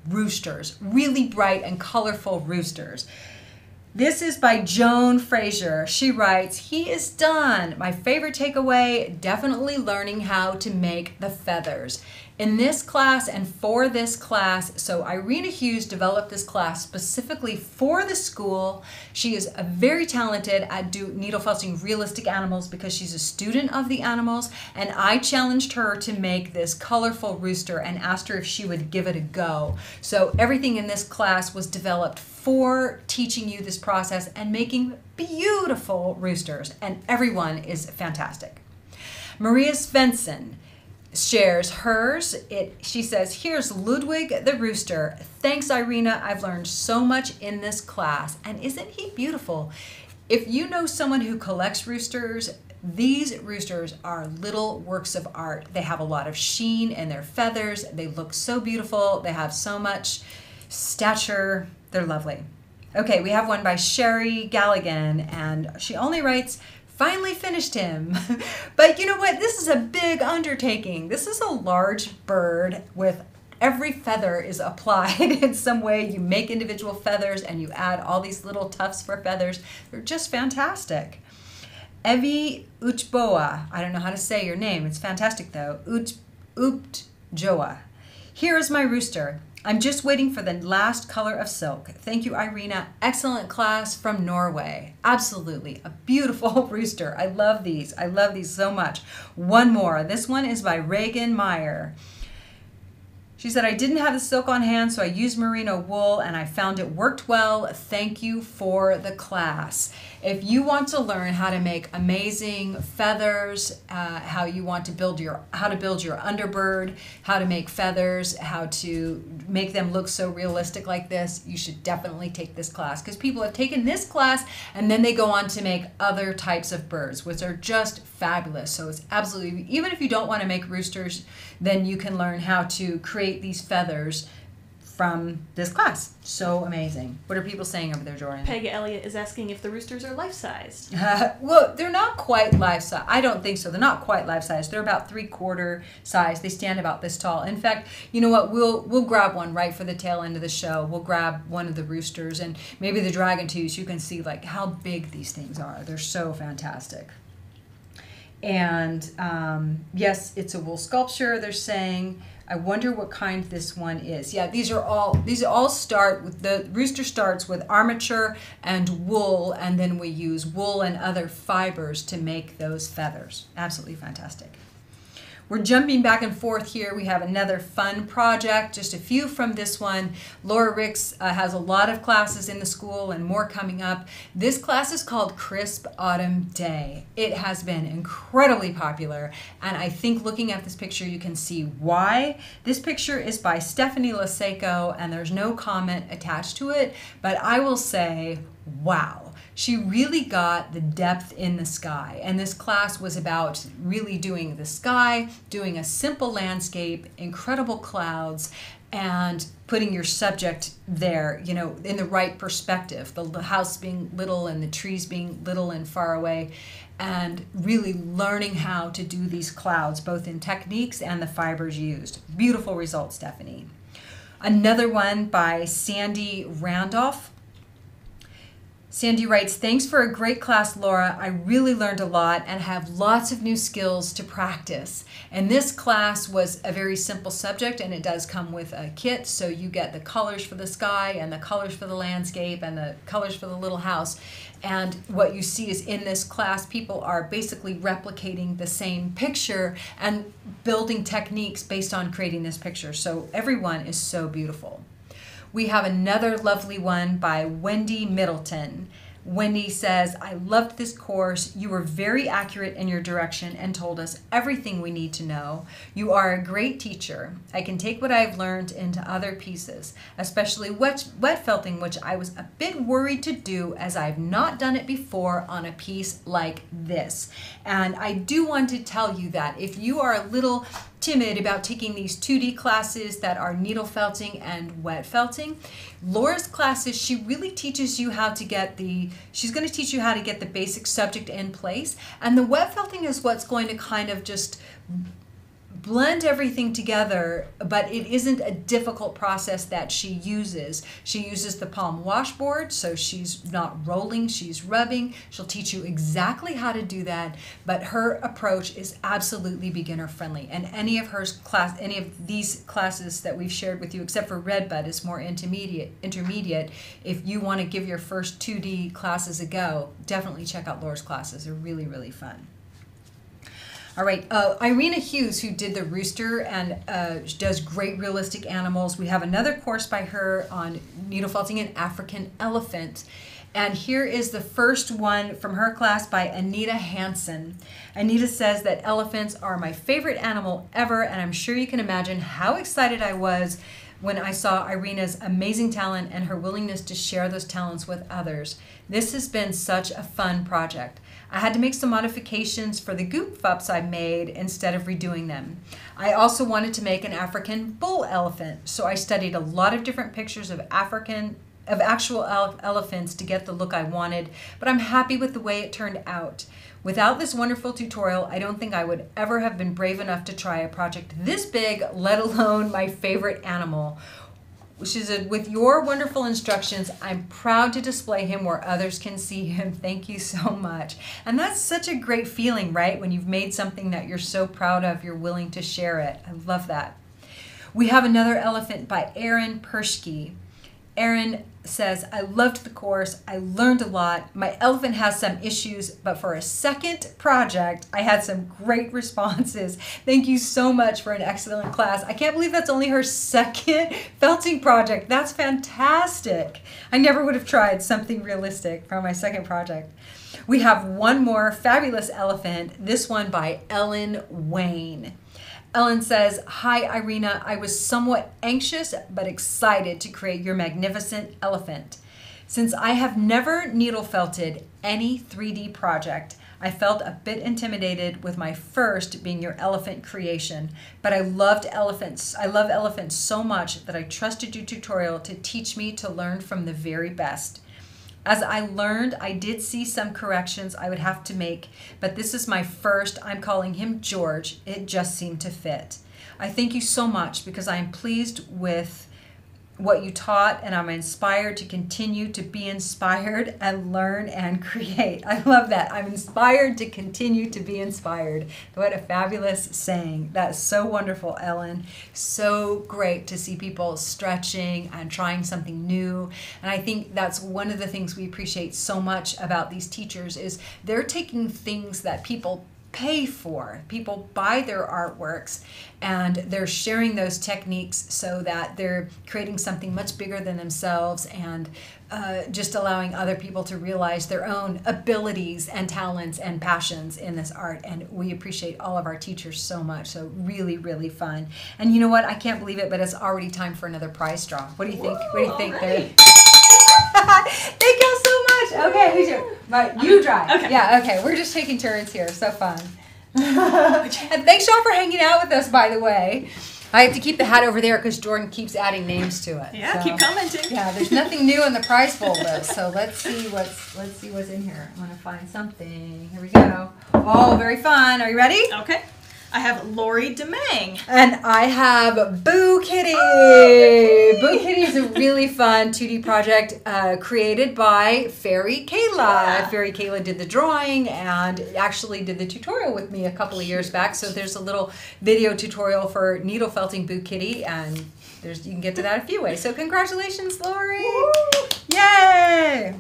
roosters, really bright and colorful roosters. This is by Joan Fraser. She writes, He is done. My favorite takeaway definitely learning how to make the feathers in this class and for this class. So Irina Hughes developed this class specifically for the school. She is very talented at do needle felting realistic animals because she's a student of the animals. And I challenged her to make this colorful rooster and asked her if she would give it a go. So everything in this class was developed for teaching you this process and making beautiful roosters. And everyone is fantastic. Maria Svensson shares hers. It she says, "Here's Ludwig the rooster. Thanks Irina. I've learned so much in this class. And isn't he beautiful? If you know someone who collects roosters, these roosters are little works of art. They have a lot of sheen in their feathers. They look so beautiful. They have so much stature. They're lovely. Okay, we have one by Sherry Galligan, and she only writes, finally finished him. *laughs* but you know what? This is a big undertaking. This is a large bird with every feather is applied *laughs* in some way. You make individual feathers and you add all these little tufts for feathers. They're just fantastic. Evi Uchboa, I don't know how to say your name. It's fantastic though. Uch, Uptjoa. Here is my rooster. I'm just waiting for the last color of silk. Thank you, Irina. Excellent class from Norway. Absolutely. A beautiful *laughs* rooster. I love these. I love these so much. One more. This one is by Reagan Meyer. She said, I didn't have the silk on hand, so I used merino wool and I found it worked well. Thank you for the class. If you want to learn how to make amazing feathers, uh, how you want to build your, how to build your underbird, how to make feathers, how to make them look so realistic like this, you should definitely take this class because people have taken this class and then they go on to make other types of birds, which are just fabulous. So it's absolutely, even if you don't want to make roosters, then you can learn how to create these feathers from this class. So amazing. What are people saying over there, Jordan? Peg Elliott is asking if the roosters are life sized. Uh, *laughs* well, they're not quite life size. I don't think so. They're not quite life size. They're about three quarter size. They stand about this tall. In fact, you know what? We'll we'll grab one right for the tail end of the show. We'll grab one of the roosters and maybe the dragon too, so you can see like how big these things are. They're so fantastic. And um, yes, it's a wool sculpture. They're saying. I wonder what kind this one is. Yeah, these are all these all start with the rooster starts with armature and wool, and then we use wool and other fibers to make those feathers. Absolutely fantastic. We're jumping back and forth here. We have another fun project, just a few from this one. Laura Ricks uh, has a lot of classes in the school and more coming up. This class is called Crisp Autumn Day. It has been incredibly popular, and I think looking at this picture, you can see why. This picture is by Stephanie Laseco, and there's no comment attached to it, but I will say, wow she really got the depth in the sky. And this class was about really doing the sky, doing a simple landscape, incredible clouds, and putting your subject there, you know, in the right perspective. The house being little and the trees being little and far away, and really learning how to do these clouds, both in techniques and the fibers used. Beautiful results, Stephanie. Another one by Sandy Randolph Sandy writes, Thanks for a great class, Laura. I really learned a lot and have lots of new skills to practice. And this class was a very simple subject, and it does come with a kit. So you get the colors for the sky, and the colors for the landscape, and the colors for the little house. And what you see is in this class, people are basically replicating the same picture and building techniques based on creating this picture. So everyone is so beautiful. We have another lovely one by Wendy Middleton. Wendy says, I loved this course. You were very accurate in your direction and told us everything we need to know. You are a great teacher. I can take what I've learned into other pieces, especially wet, wet felting, which I was a bit worried to do as I've not done it before on a piece like this. And I do want to tell you that if you are a little timid about taking these 2D classes that are needle felting and wet felting. Laura's classes, she really teaches you how to get the, she's going to teach you how to get the basic subject in place. And the wet felting is what's going to kind of just blend everything together, but it isn't a difficult process that she uses. She uses the palm washboard, so she's not rolling, she's rubbing. She'll teach you exactly how to do that, but her approach is absolutely beginner friendly. And any of her class, any of these classes that we've shared with you, except for Redbud, is more intermediate. Intermediate. If you want to give your first 2D classes a go, definitely check out Laura's classes. They're really, really fun. All right, uh, Irina Hughes, who did the rooster and uh, does great realistic animals. We have another course by her on needle felting an African elephant. And here is the first one from her class by Anita Hansen. Anita says that elephants are my favorite animal ever, and I'm sure you can imagine how excited I was when I saw Irina's amazing talent and her willingness to share those talents with others. This has been such a fun project. I had to make some modifications for the goop fups I made instead of redoing them. I also wanted to make an African bull elephant, so I studied a lot of different pictures of African of actual elephants to get the look I wanted, but I'm happy with the way it turned out. Without this wonderful tutorial, I don't think I would ever have been brave enough to try a project this big, let alone my favorite animal. She said, with your wonderful instructions, I'm proud to display him where others can see him. *laughs* Thank you so much. And that's such a great feeling, right? When you've made something that you're so proud of, you're willing to share it. I love that. We have another elephant by Aaron Pershke. Aaron says, I loved the course. I learned a lot. My elephant has some issues, but for a second project, I had some great responses. Thank you so much for an excellent class. I can't believe that's only her second *laughs* felting project. That's fantastic. I never would have tried something realistic for my second project. We have one more fabulous elephant, this one by Ellen Wayne. Ellen says, Hi, Irina. I was somewhat anxious but excited to create your magnificent elephant. Since I have never needle felted any 3D project, I felt a bit intimidated with my first being your elephant creation, but I loved elephants. I love elephants so much that I trusted your tutorial to teach me to learn from the very best. As I learned, I did see some corrections I would have to make, but this is my first. I'm calling him George. It just seemed to fit. I thank you so much because I am pleased with what you taught and I'm inspired to continue to be inspired and learn and *laughs* create. I love that. I'm inspired to continue to be inspired. What a fabulous saying. That's so wonderful, Ellen. So great to see people stretching and trying something new. And I think that's one of the things we appreciate so much about these teachers is they're taking things that people pay for. People buy their artworks and they're sharing those techniques so that they're creating something much bigger than themselves and uh, just allowing other people to realize their own abilities and talents and passions in this art. And we appreciate all of our teachers so much. So, really, really fun. And you know what? I can't believe it, but it's already time for another prize draw. What do you think? what do you think there? *laughs* Thank you so much. Okay, who's your? Right, you drive. Okay. Yeah. Okay. We're just taking turns here. So fun. and thanks y'all for hanging out with us. By the way, I have to keep the hat over there because Jordan keeps adding names to it. Yeah, so- keep commenting. Yeah, there's nothing new in the prize folder, *laughs* so let's see what's let's see what's in here. I'm gonna find something. Here we go. Oh, very fun. Are you ready? Okay. I have Lori Demang. And I have Boo Kitty. Boo Kitty is a really fun 2D project uh, created by Fairy Kayla. Yeah. Fairy Kayla did the drawing and actually did the tutorial with me a couple of years back. So there's a little video tutorial for needle felting Boo Kitty, and there's you can get to that a few ways. So congratulations, Lori! Yay!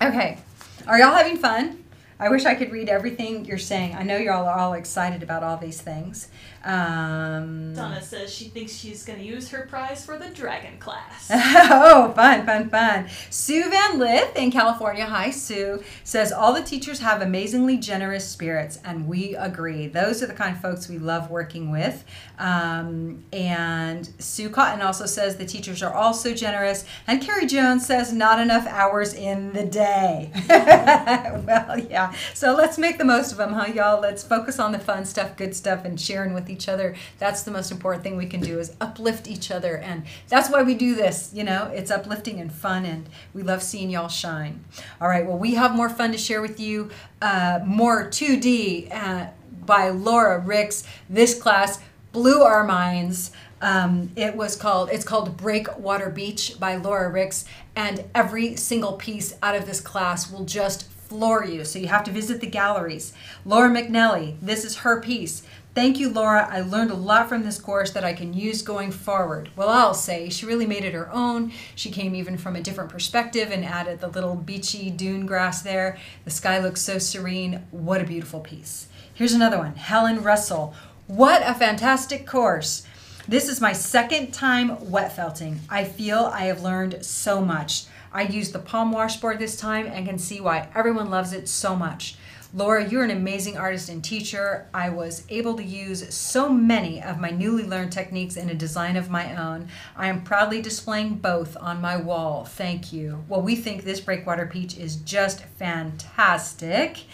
Okay, are y'all having fun? I wish I could read everything you're saying. I know y'all are all excited about all these things. Um, Donna says she thinks she's going to use her prize for the dragon class. *laughs* oh, fun, fun, fun. Sue Van Lith in California, hi Sue, says all the teachers have amazingly generous spirits, and we agree. Those are the kind of folks we love working with. Um, and Sue Cotton also says the teachers are also generous, and Carrie Jones says not enough hours in the day. *laughs* well, yeah. So let's make the most of them, huh, y'all? Let's focus on the fun stuff, good stuff, and sharing with each other. That's the most important thing we can do is uplift each other, and that's why we do this. You know, it's uplifting and fun, and we love seeing y'all shine. All right. Well, we have more fun to share with you. Uh, more 2D uh, by Laura Ricks. This class blew our minds. Um, it was called it's called Breakwater Beach by Laura Ricks, and every single piece out of this class will just floor you. So you have to visit the galleries. Laura McNelly, this is her piece. Thank you, Laura. I learned a lot from this course that I can use going forward. Well, I'll say she really made it her own. She came even from a different perspective and added the little beachy dune grass there. The sky looks so serene. What a beautiful piece. Here's another one Helen Russell. What a fantastic course. This is my second time wet felting. I feel I have learned so much. I used the palm washboard this time and can see why everyone loves it so much. Laura, you're an amazing artist and teacher. I was able to use so many of my newly learned techniques in a design of my own. I am proudly displaying both on my wall. Thank you. Well, we think this breakwater beach is just fantastic.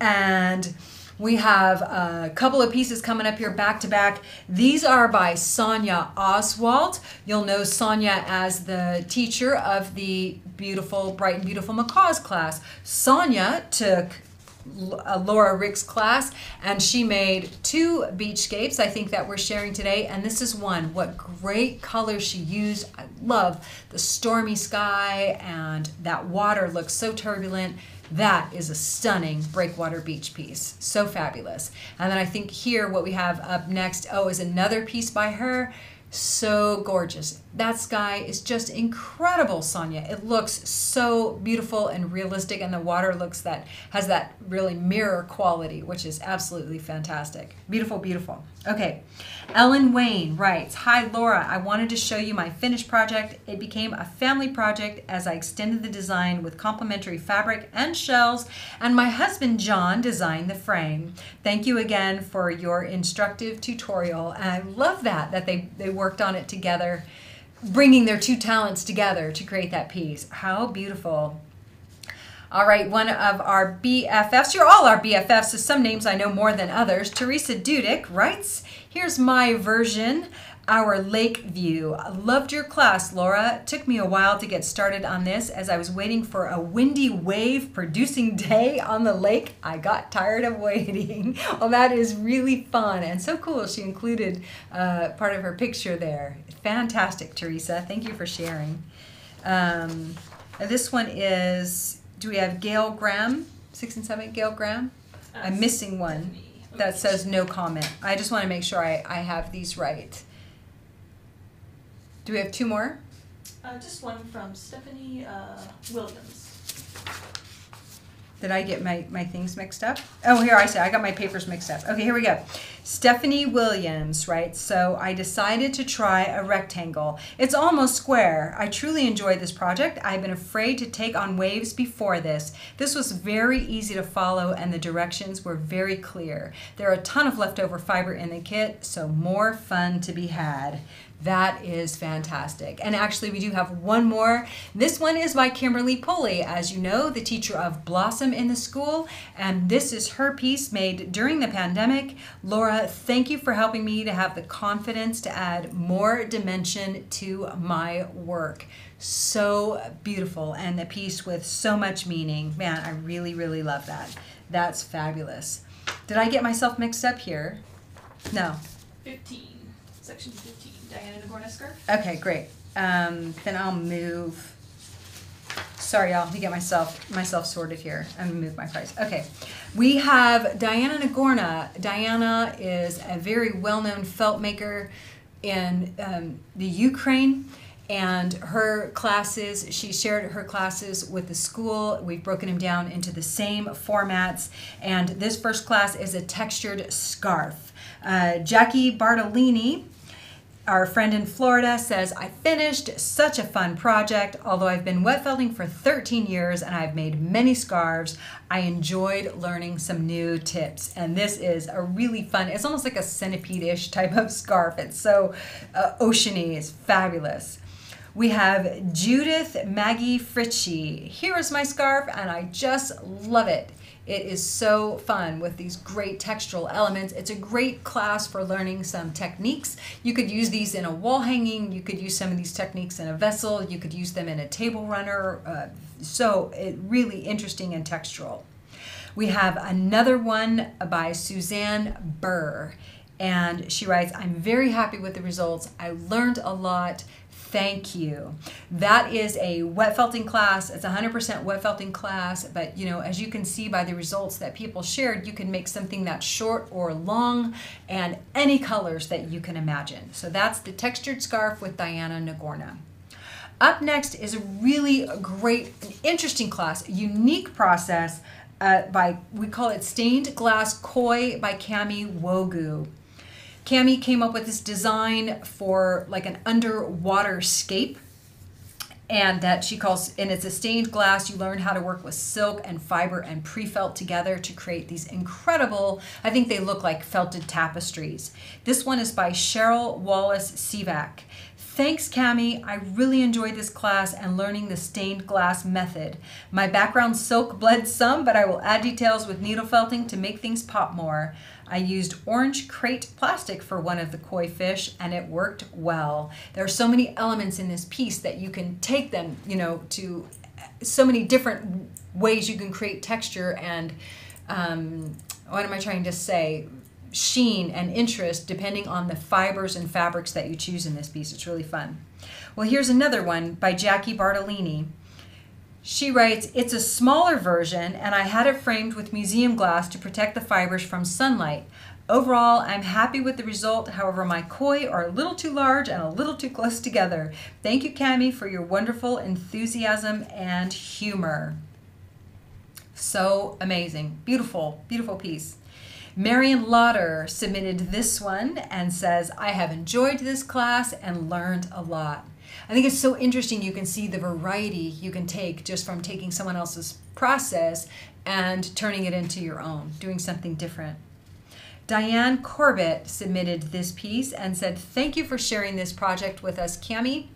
And we have a couple of pieces coming up here back to back. These are by Sonia Oswald. You'll know Sonia as the teacher of the beautiful, bright and beautiful macaws class. Sonia took uh, Laura Rick's class, and she made two beachscapes. I think that we're sharing today, and this is one. What great colors she used! I love the stormy sky, and that water looks so turbulent. That is a stunning breakwater beach piece. So fabulous. And then I think here what we have up next, oh, is another piece by her so gorgeous. That sky is just incredible, Sonia. It looks so beautiful and realistic, and the water looks that has that really mirror quality, which is absolutely fantastic. Beautiful, beautiful. Okay, Ellen Wayne writes Hi, Laura. I wanted to show you my finished project. It became a family project as I extended the design with complementary fabric and shells, and my husband John designed the frame. Thank you again for your instructive tutorial. And I love that that they they worked on it together, bringing their two talents together to create that piece. How beautiful. All right, one of our BFFs, you're all our BFFs, so some names I know more than others. Teresa Dudick writes, Here's my version, our lake view. Loved your class, Laura. Took me a while to get started on this as I was waiting for a windy wave producing *laughs* day on the lake. I got tired of waiting. *laughs* well, that is really fun and so cool. She included uh, part of her picture there. Fantastic, Teresa. Thank you for sharing. Um, this one is do we have Gail Graham? Six and seven, Gail Graham? I'm missing one that says no comment. I just want to make sure I, I have these right. Do we have two more? Uh, just one from Stephanie uh, Williams. Did I get my, my things mixed up? Oh, here I say I got my papers mixed up. Okay, here we go. Stephanie Williams, right? So I decided to try a rectangle. It's almost square. I truly enjoyed this project. I've been afraid to take on waves before this. This was very easy to follow and the directions were very clear. There are a ton of leftover fiber in the kit, so more fun to be had. That is fantastic. And actually, we do have one more. This one is by Kimberly Pulley, as you know, the teacher of Blossom in the school. And this is her piece made during the pandemic. Laura, thank you for helping me to have the confidence to add more dimension to my work. So beautiful, and the piece with so much meaning. Man, I really, really love that. That's fabulous. Did I get myself mixed up here? No. 15. Section 15. Diana Nagorna scarf. Okay, great. Um, then I'll move. Sorry, y'all. Let me get myself myself sorted here. I'm gonna move my price. Okay, we have Diana Nagorna. Diana is a very well-known felt maker in um, the Ukraine, and her classes. She shared her classes with the school. We've broken them down into the same formats, and this first class is a textured scarf. Uh, Jackie Bartolini our friend in Florida says, I finished such a fun project. Although I've been wet felting for 13 years and I've made many scarves, I enjoyed learning some new tips. And this is a really fun, it's almost like a centipede-ish type of scarf. It's so uh, oceany, it's fabulous. We have Judith Maggie Fritchie. Here is my scarf and I just love it. It is so fun with these great textural elements. It's a great class for learning some techniques. You could use these in a wall hanging. You could use some of these techniques in a vessel. You could use them in a table runner. Uh, so it really interesting and textural. We have another one by Suzanne Burr. And she writes, I'm very happy with the results. I learned a lot. Thank you. That is a wet felting class. It's 100% wet felting class, but you know, as you can see by the results that people shared, you can make something that's short or long and any colors that you can imagine. So that's the textured scarf with Diana Nagorna. Up next is a really great, interesting class, unique process uh, by, we call it Stained Glass Koi by Cami Wogu. Cami came up with this design for like an underwater scape and that she calls and it's a stained glass you learn how to work with silk and fiber and pre-felt together to create these incredible i think they look like felted tapestries this one is by cheryl wallace sivak Thanks, Cami. I really enjoyed this class and learning the stained glass method. My background silk bled some, but I will add details with needle felting to make things pop more. I used orange crate plastic for one of the koi fish and it worked well. There are so many elements in this piece that you can take them, you know, to so many different ways you can create texture and um, what am I trying to say? Sheen and interest depending on the fibers and fabrics that you choose in this piece. It's really fun. Well, here's another one by Jackie Bartolini. She writes, It's a smaller version, and I had it framed with museum glass to protect the fibers from sunlight. Overall, I'm happy with the result. However, my koi are a little too large and a little too close together. Thank you, Cami, for your wonderful enthusiasm and humor. So amazing. Beautiful, beautiful piece. Marion Lauder submitted this one and says, I have enjoyed this class and learned a lot. I think it's so interesting. You can see the variety you can take just from taking someone else's process and turning it into your own, doing something different. Diane Corbett submitted this piece and said, Thank you for sharing this project with us, Cami.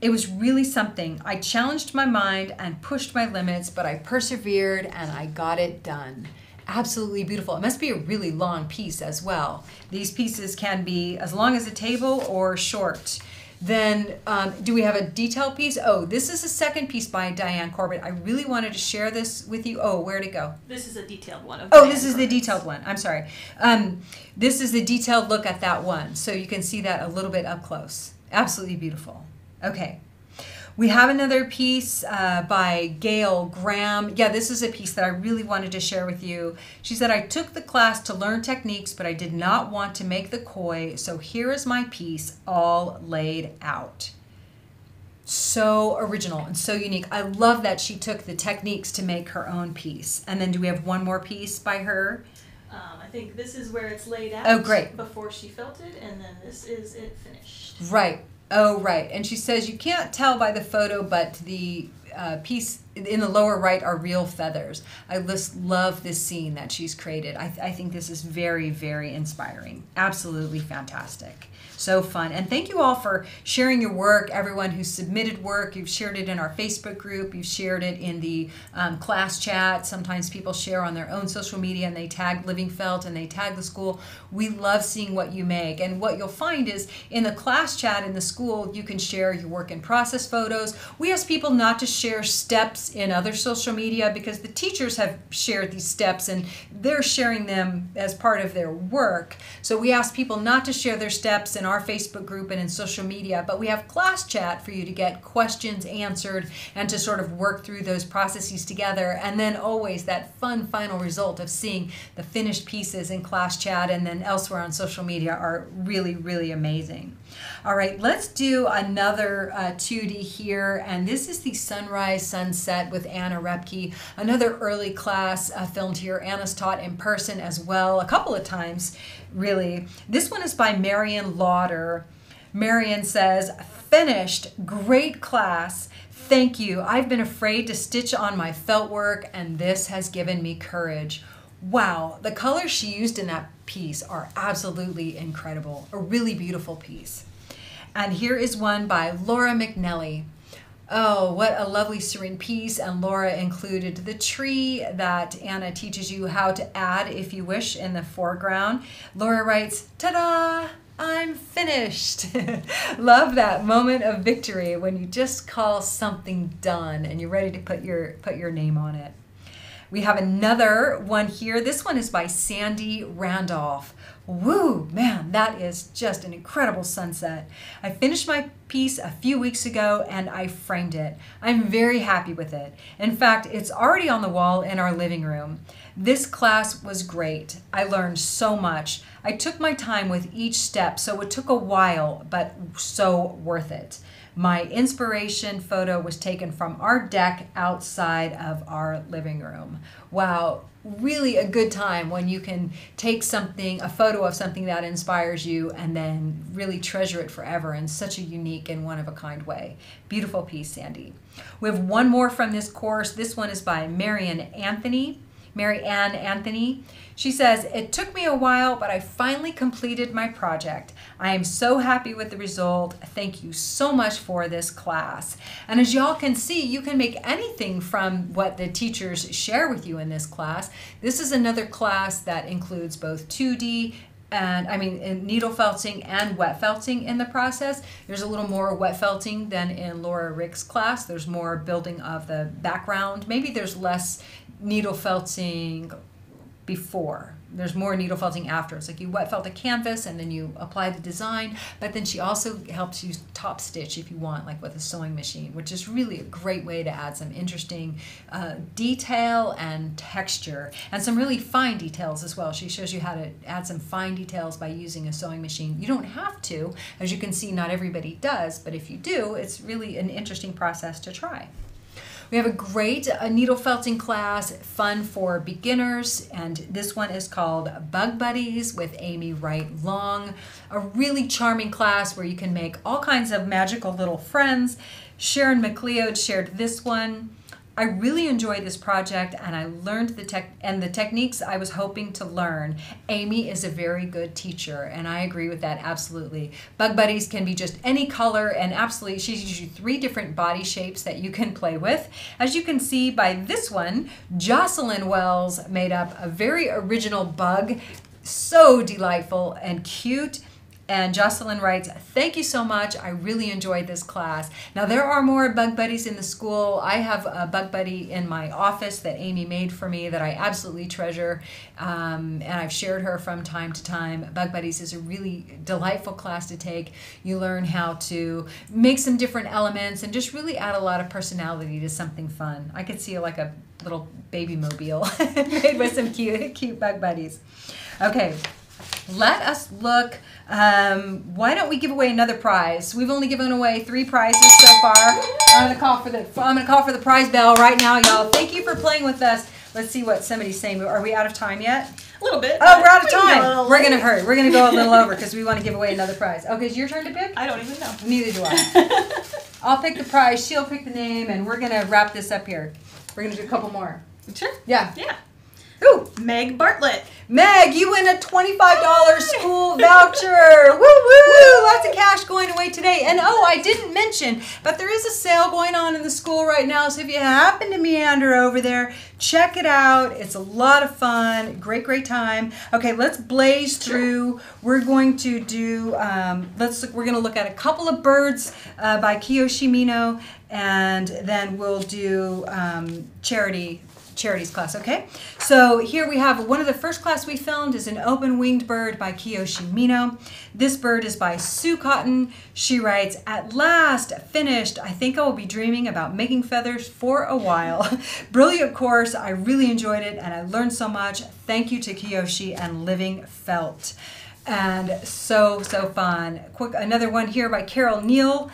It was really something. I challenged my mind and pushed my limits, but I persevered and I got it done. Absolutely beautiful. It must be a really long piece as well. These pieces can be as long as a table or short. Then, um, do we have a detail piece? Oh, this is a second piece by Diane Corbett. I really wanted to share this with you. Oh, where'd it go? This is a detailed one of Oh, Diane this is the detailed one. I'm sorry. Um, this is the detailed look at that one. So you can see that a little bit up close. Absolutely beautiful. Okay. We have another piece uh, by Gail Graham. Yeah, this is a piece that I really wanted to share with you. She said, I took the class to learn techniques, but I did not want to make the koi, so here is my piece all laid out. So original and so unique. I love that she took the techniques to make her own piece. And then do we have one more piece by her? Um, I think this is where it's laid out. Oh, great. Before she felt it, and then this is it finished. Right. Oh, right. And she says you can't tell by the photo, but the uh, piece in the lower right are real feathers. I just love this scene that she's created. I, I think this is very, very inspiring. Absolutely fantastic. So fun. And thank you all for sharing your work. Everyone who submitted work, you've shared it in our Facebook group, you've shared it in the um, class chat. Sometimes people share on their own social media and they tag Living Felt and they tag the school. We love seeing what you make. And what you'll find is in the class chat in the school, you can share your work in process photos. We ask people not to share steps in other social media because the teachers have shared these steps and they're sharing them as part of their work. So we ask people not to share their steps in our Facebook group and in social media, but we have class chat for you to get questions answered and to sort of work through those processes together. And then always that fun final result of seeing the finished pieces in class chat and then elsewhere on social media are really, really amazing. All right, let's do another uh, 2D here. And this is the Sunrise Sunset with Anna Repke, another early class uh, filmed here. Anna's taught in person as well, a couple of times, really. This one is by Marion Lauder. Marion says, finished, great class. Thank you. I've been afraid to stitch on my felt work, and this has given me courage. Wow, the colors she used in that piece are absolutely incredible. A really beautiful piece. And here is one by Laura McNelly. Oh, what a lovely serene piece. And Laura included the tree that Anna teaches you how to add, if you wish, in the foreground. Laura writes, ta da! I'm finished. *laughs* Love that moment of victory when you just call something done and you're ready to put your put your name on it. We have another one here. This one is by Sandy Randolph. Woo, man, that is just an incredible sunset. I finished my piece a few weeks ago and I framed it. I'm very happy with it. In fact, it's already on the wall in our living room. This class was great. I learned so much. I took my time with each step, so it took a while, but so worth it. My inspiration photo was taken from our deck outside of our living room. Wow, really a good time when you can take something, a photo of something that inspires you, and then really treasure it forever in such a unique and one of a kind way. Beautiful piece, Sandy. We have one more from this course. This one is by Marian Anthony. Mary Ann Anthony. She says, It took me a while, but I finally completed my project. I am so happy with the result. Thank you so much for this class. And as y'all can see, you can make anything from what the teachers share with you in this class. This is another class that includes both 2D and I mean needle felting and wet felting in the process. There's a little more wet felting than in Laura Rick's class. There's more building of the background. Maybe there's less needle felting before. There's more needle felting after. It's like you wet felt the canvas and then you apply the design. But then she also helps you top stitch if you want, like with a sewing machine, which is really a great way to add some interesting uh, detail and texture and some really fine details as well. She shows you how to add some fine details by using a sewing machine. You don't have to, as you can see, not everybody does, but if you do, it's really an interesting process to try. We have a great uh, needle felting class, fun for beginners, and this one is called Bug Buddies with Amy Wright Long. A really charming class where you can make all kinds of magical little friends. Sharon McLeod shared this one. I really enjoyed this project and I learned the tech and the techniques I was hoping to learn. Amy is a very good teacher and I agree with that absolutely. Bug Buddies can be just any color and absolutely she gives you three different body shapes that you can play with. As you can see by this one, Jocelyn Wells made up a very original bug so delightful and cute. And Jocelyn writes, Thank you so much. I really enjoyed this class. Now, there are more bug buddies in the school. I have a bug buddy in my office that Amy made for me that I absolutely treasure. Um, and I've shared her from time to time. Bug Buddies is a really delightful class to take. You learn how to make some different elements and just really add a lot of personality to something fun. I could see like a little baby mobile *laughs* made with some cute, cute bug buddies. Okay, let us look. Um, why don't we give away another prize? We've only given away three prizes so far. I'm gonna call for the I'm gonna call for the prize bell right now, y'all. Thank you for playing with us. Let's see what somebody's saying. Are we out of time yet? A little bit. Oh, we're out of We can go a time. We're gonna hurry. We're gonna go a little over because we want to give away another prize. Okay, it's your turn to pick. I don't even know. Neither do I. *laughs* I'll pick the prize. She'll pick the name, and we're gonna wrap this up here. We're gonna do a couple more. Sure. Yeah. Yeah. Ooh, Meg Bartlett. Meg, you win a twenty-five dollars school voucher. *laughs* Woo woo! Lots of cash going away today. And oh, I didn't mention, but there is a sale going on in the school right now. So if you happen to meander over there, check it out. It's a lot of fun. Great, great time. Okay, let's blaze through. We're going to do. Um, let's. Look, We're going to look at a couple of birds uh, by Kiyoshi Mino, and then we'll do um, charity charities class, okay? So here we have one of the first class we filmed is an open winged bird by Kiyoshi Mino. This bird is by Sue Cotton. She writes, At last, finished. I think I will be dreaming about making feathers for a while. *laughs* Brilliant course. I really enjoyed it and I learned so much. Thank you to Kiyoshi and Living Felt. And so, so fun. Quick, another one here by Carol Neal.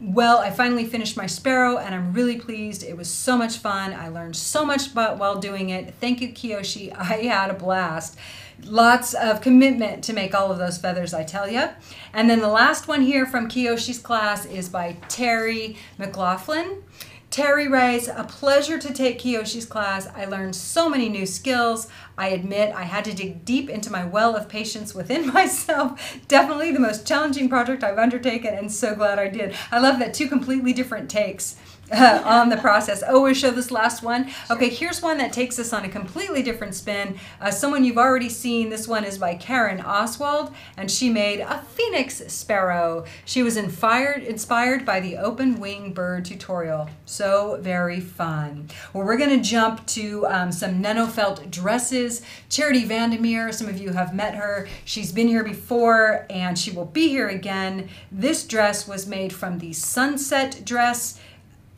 Well, I finally finished my sparrow and I'm really pleased. It was so much fun. I learned so much about while doing it. Thank you, Kiyoshi. *laughs* I had a blast. Lots of commitment to make all of those feathers, I tell you. And then the last one here from Kiyoshi's class is by Terry McLaughlin. Terry writes, a pleasure to take Kiyoshi's class. I learned so many new skills. I admit I had to dig deep into my well of patience within *laughs* myself. Definitely the most challenging project I've undertaken, and so glad I did. I love that two completely different takes. *laughs* On the process. Oh, we'll show this last one. Okay, here's one that takes us on a completely different spin. Uh, someone you've already seen. This one is by Karen Oswald, and she made a phoenix sparrow. She was inspired inspired by the open wing bird tutorial. So very fun. Well, we're going to jump to um, some nuno felt dresses. Charity Vandermeer, some of you have met her. She's been here before, and she will be here again. This dress was made from the sunset dress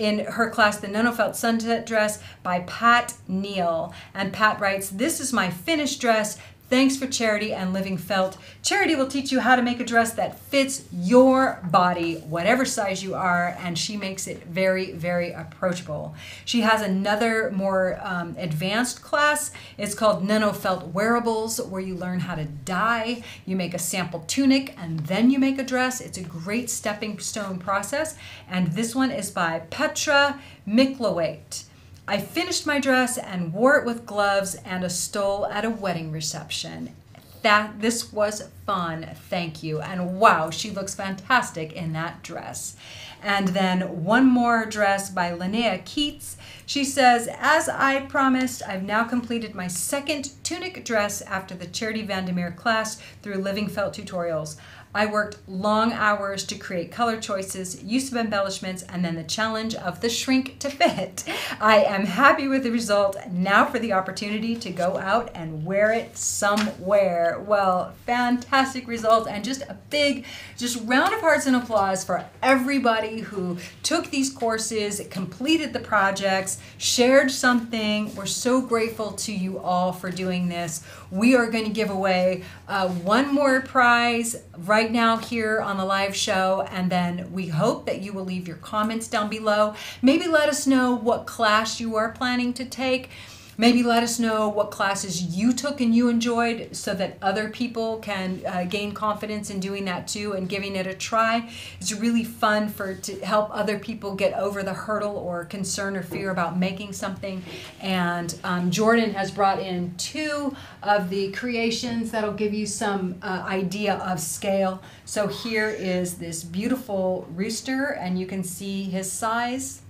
in her class, The Nuno Felt Sunset Dress by Pat Neal. And Pat writes, This is my finished dress. Thanks for Charity and Living Felt. Charity will teach you how to make a dress that fits your body, whatever size you are, and she makes it very, very approachable. She has another more um, advanced class. It's called Nuno Felt Wearables, where you learn how to dye. You make a sample tunic and then you make a dress. It's a great stepping stone process. And this one is by Petra Miklowait. I finished my dress and wore it with gloves and a stole at a wedding reception. That this was fun, thank you. And wow, she looks fantastic in that dress. And then one more dress by Linnea Keats. She says, As I promised, I've now completed my second tunic dress after the Charity Vandermeer class through Living Felt Tutorials. I worked long hours to create color choices, use of embellishments, and then the challenge of the shrink to fit. I am happy with the result. Now for the opportunity to go out and wear it somewhere. Well, fantastic result, and just a big, just round of hearts and applause for everybody who took these courses, completed the projects, shared something. We're so grateful to you all for doing this. We are going to give away uh, one more prize right now here on the live show, and then we hope that you will leave your comments down below. Maybe let us know what class you are planning to take. Maybe let us know what classes you took and you enjoyed so that other people can uh, gain confidence in doing that too and giving it a try. It's really fun for to help other people get over the hurdle or concern or fear about making something. And um, Jordan has brought in two of the creations that'll give you some uh, idea of scale. So here is this beautiful rooster, and you can see his size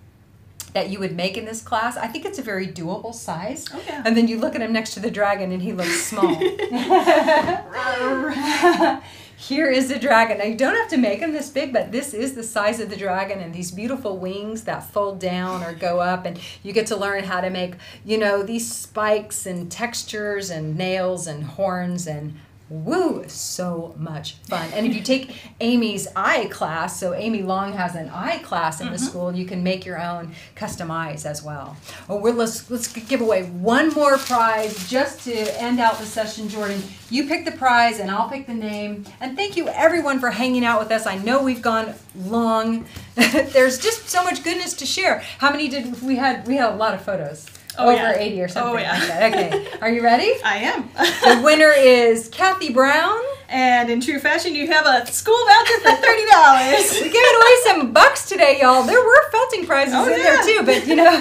that you would make in this class. I think it's a very doable size. Oh, yeah. And then you look at him next to the dragon and he looks small. *laughs* Here is the dragon. Now you don't have to make him this big, but this is the size of the dragon and these beautiful wings that fold down or go up and you get to learn how to make, you know, these spikes and textures and nails and horns and Woo, so much fun. And if you take Amy's eye class, so Amy Long has an eye class in the mm-hmm. school, you can make your own custom eyes as well. Well, we're, let's, let's give away one more prize just to end out the session, Jordan. You pick the prize and I'll pick the name. And thank you everyone for hanging out with us. I know we've gone long. *laughs* There's just so much goodness to share. How many did we had? We had a lot of photos. Oh, Over yeah. 80 or oh, something Oh, yeah. like that. Okay. *laughs* Are you ready? I am. *laughs* The winner is Kathy Brown. and in true fashion, you have a school voucher for thirty dollars. *laughs* We gave away some bucks today, y'all. There were felting prizes Oh, in there too, but you know,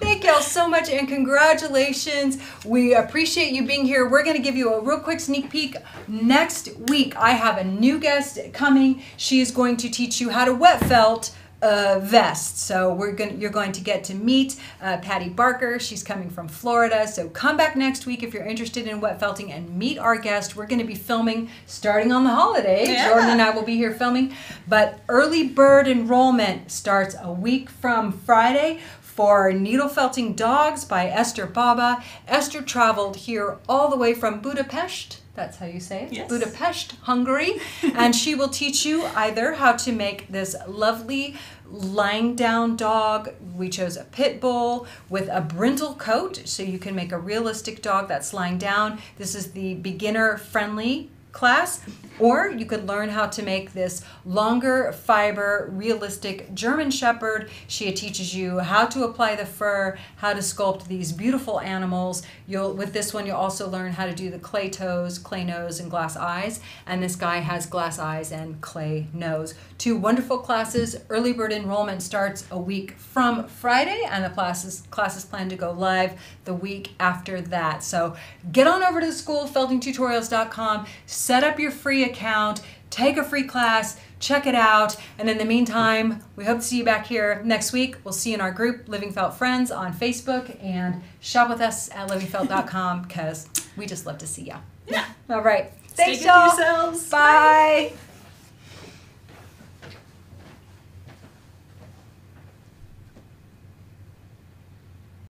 thank y'all so much and congratulations. We appreciate you being here. We're going to give you a real quick sneak peek. Next week, I have a new guest coming. She is going to teach you how to wet felt uh, vest. So we're gonna. you're going to get to meet uh, Patty Barker. She's coming from Florida. So come back next week if you're interested in wet felting and meet our guest. We're going to be filming starting on the holiday. Yeah. Jordan and I will be here filming. But early bird enrollment starts a week from Friday. For Needle Felting Dogs by Esther Baba. Esther traveled here all the way from Budapest. That's how you say it. Yes. Budapest, Hungary. and she will teach you either how to make this lovely lying down dog. We chose a pit bull with a brindle coat, so you can make a realistic dog that's lying down. This is the beginner friendly class. Or you could learn how to make this longer fiber, realistic German Shepherd. She teaches you how to apply the fur, how to sculpt these beautiful animals. You'll with this one you'll also learn how to do the clay toes, clay nose, and glass eyes. And this guy has glass eyes and clay nose. Two wonderful classes. Early bird enrollment starts a week from Friday, and the classes classes plan to go live the week after that. So get on over to the school, feltingtutorials.com, set up your free account, take a free class, check it out. And in the meantime, we hope to see you back here next week. We'll see you in our group, Living Felt Friends, on Facebook, and shop with us at livingfelt.com because we just love to see you. Yeah. All right. Stay Thanks, y'all. yourselves. Bye.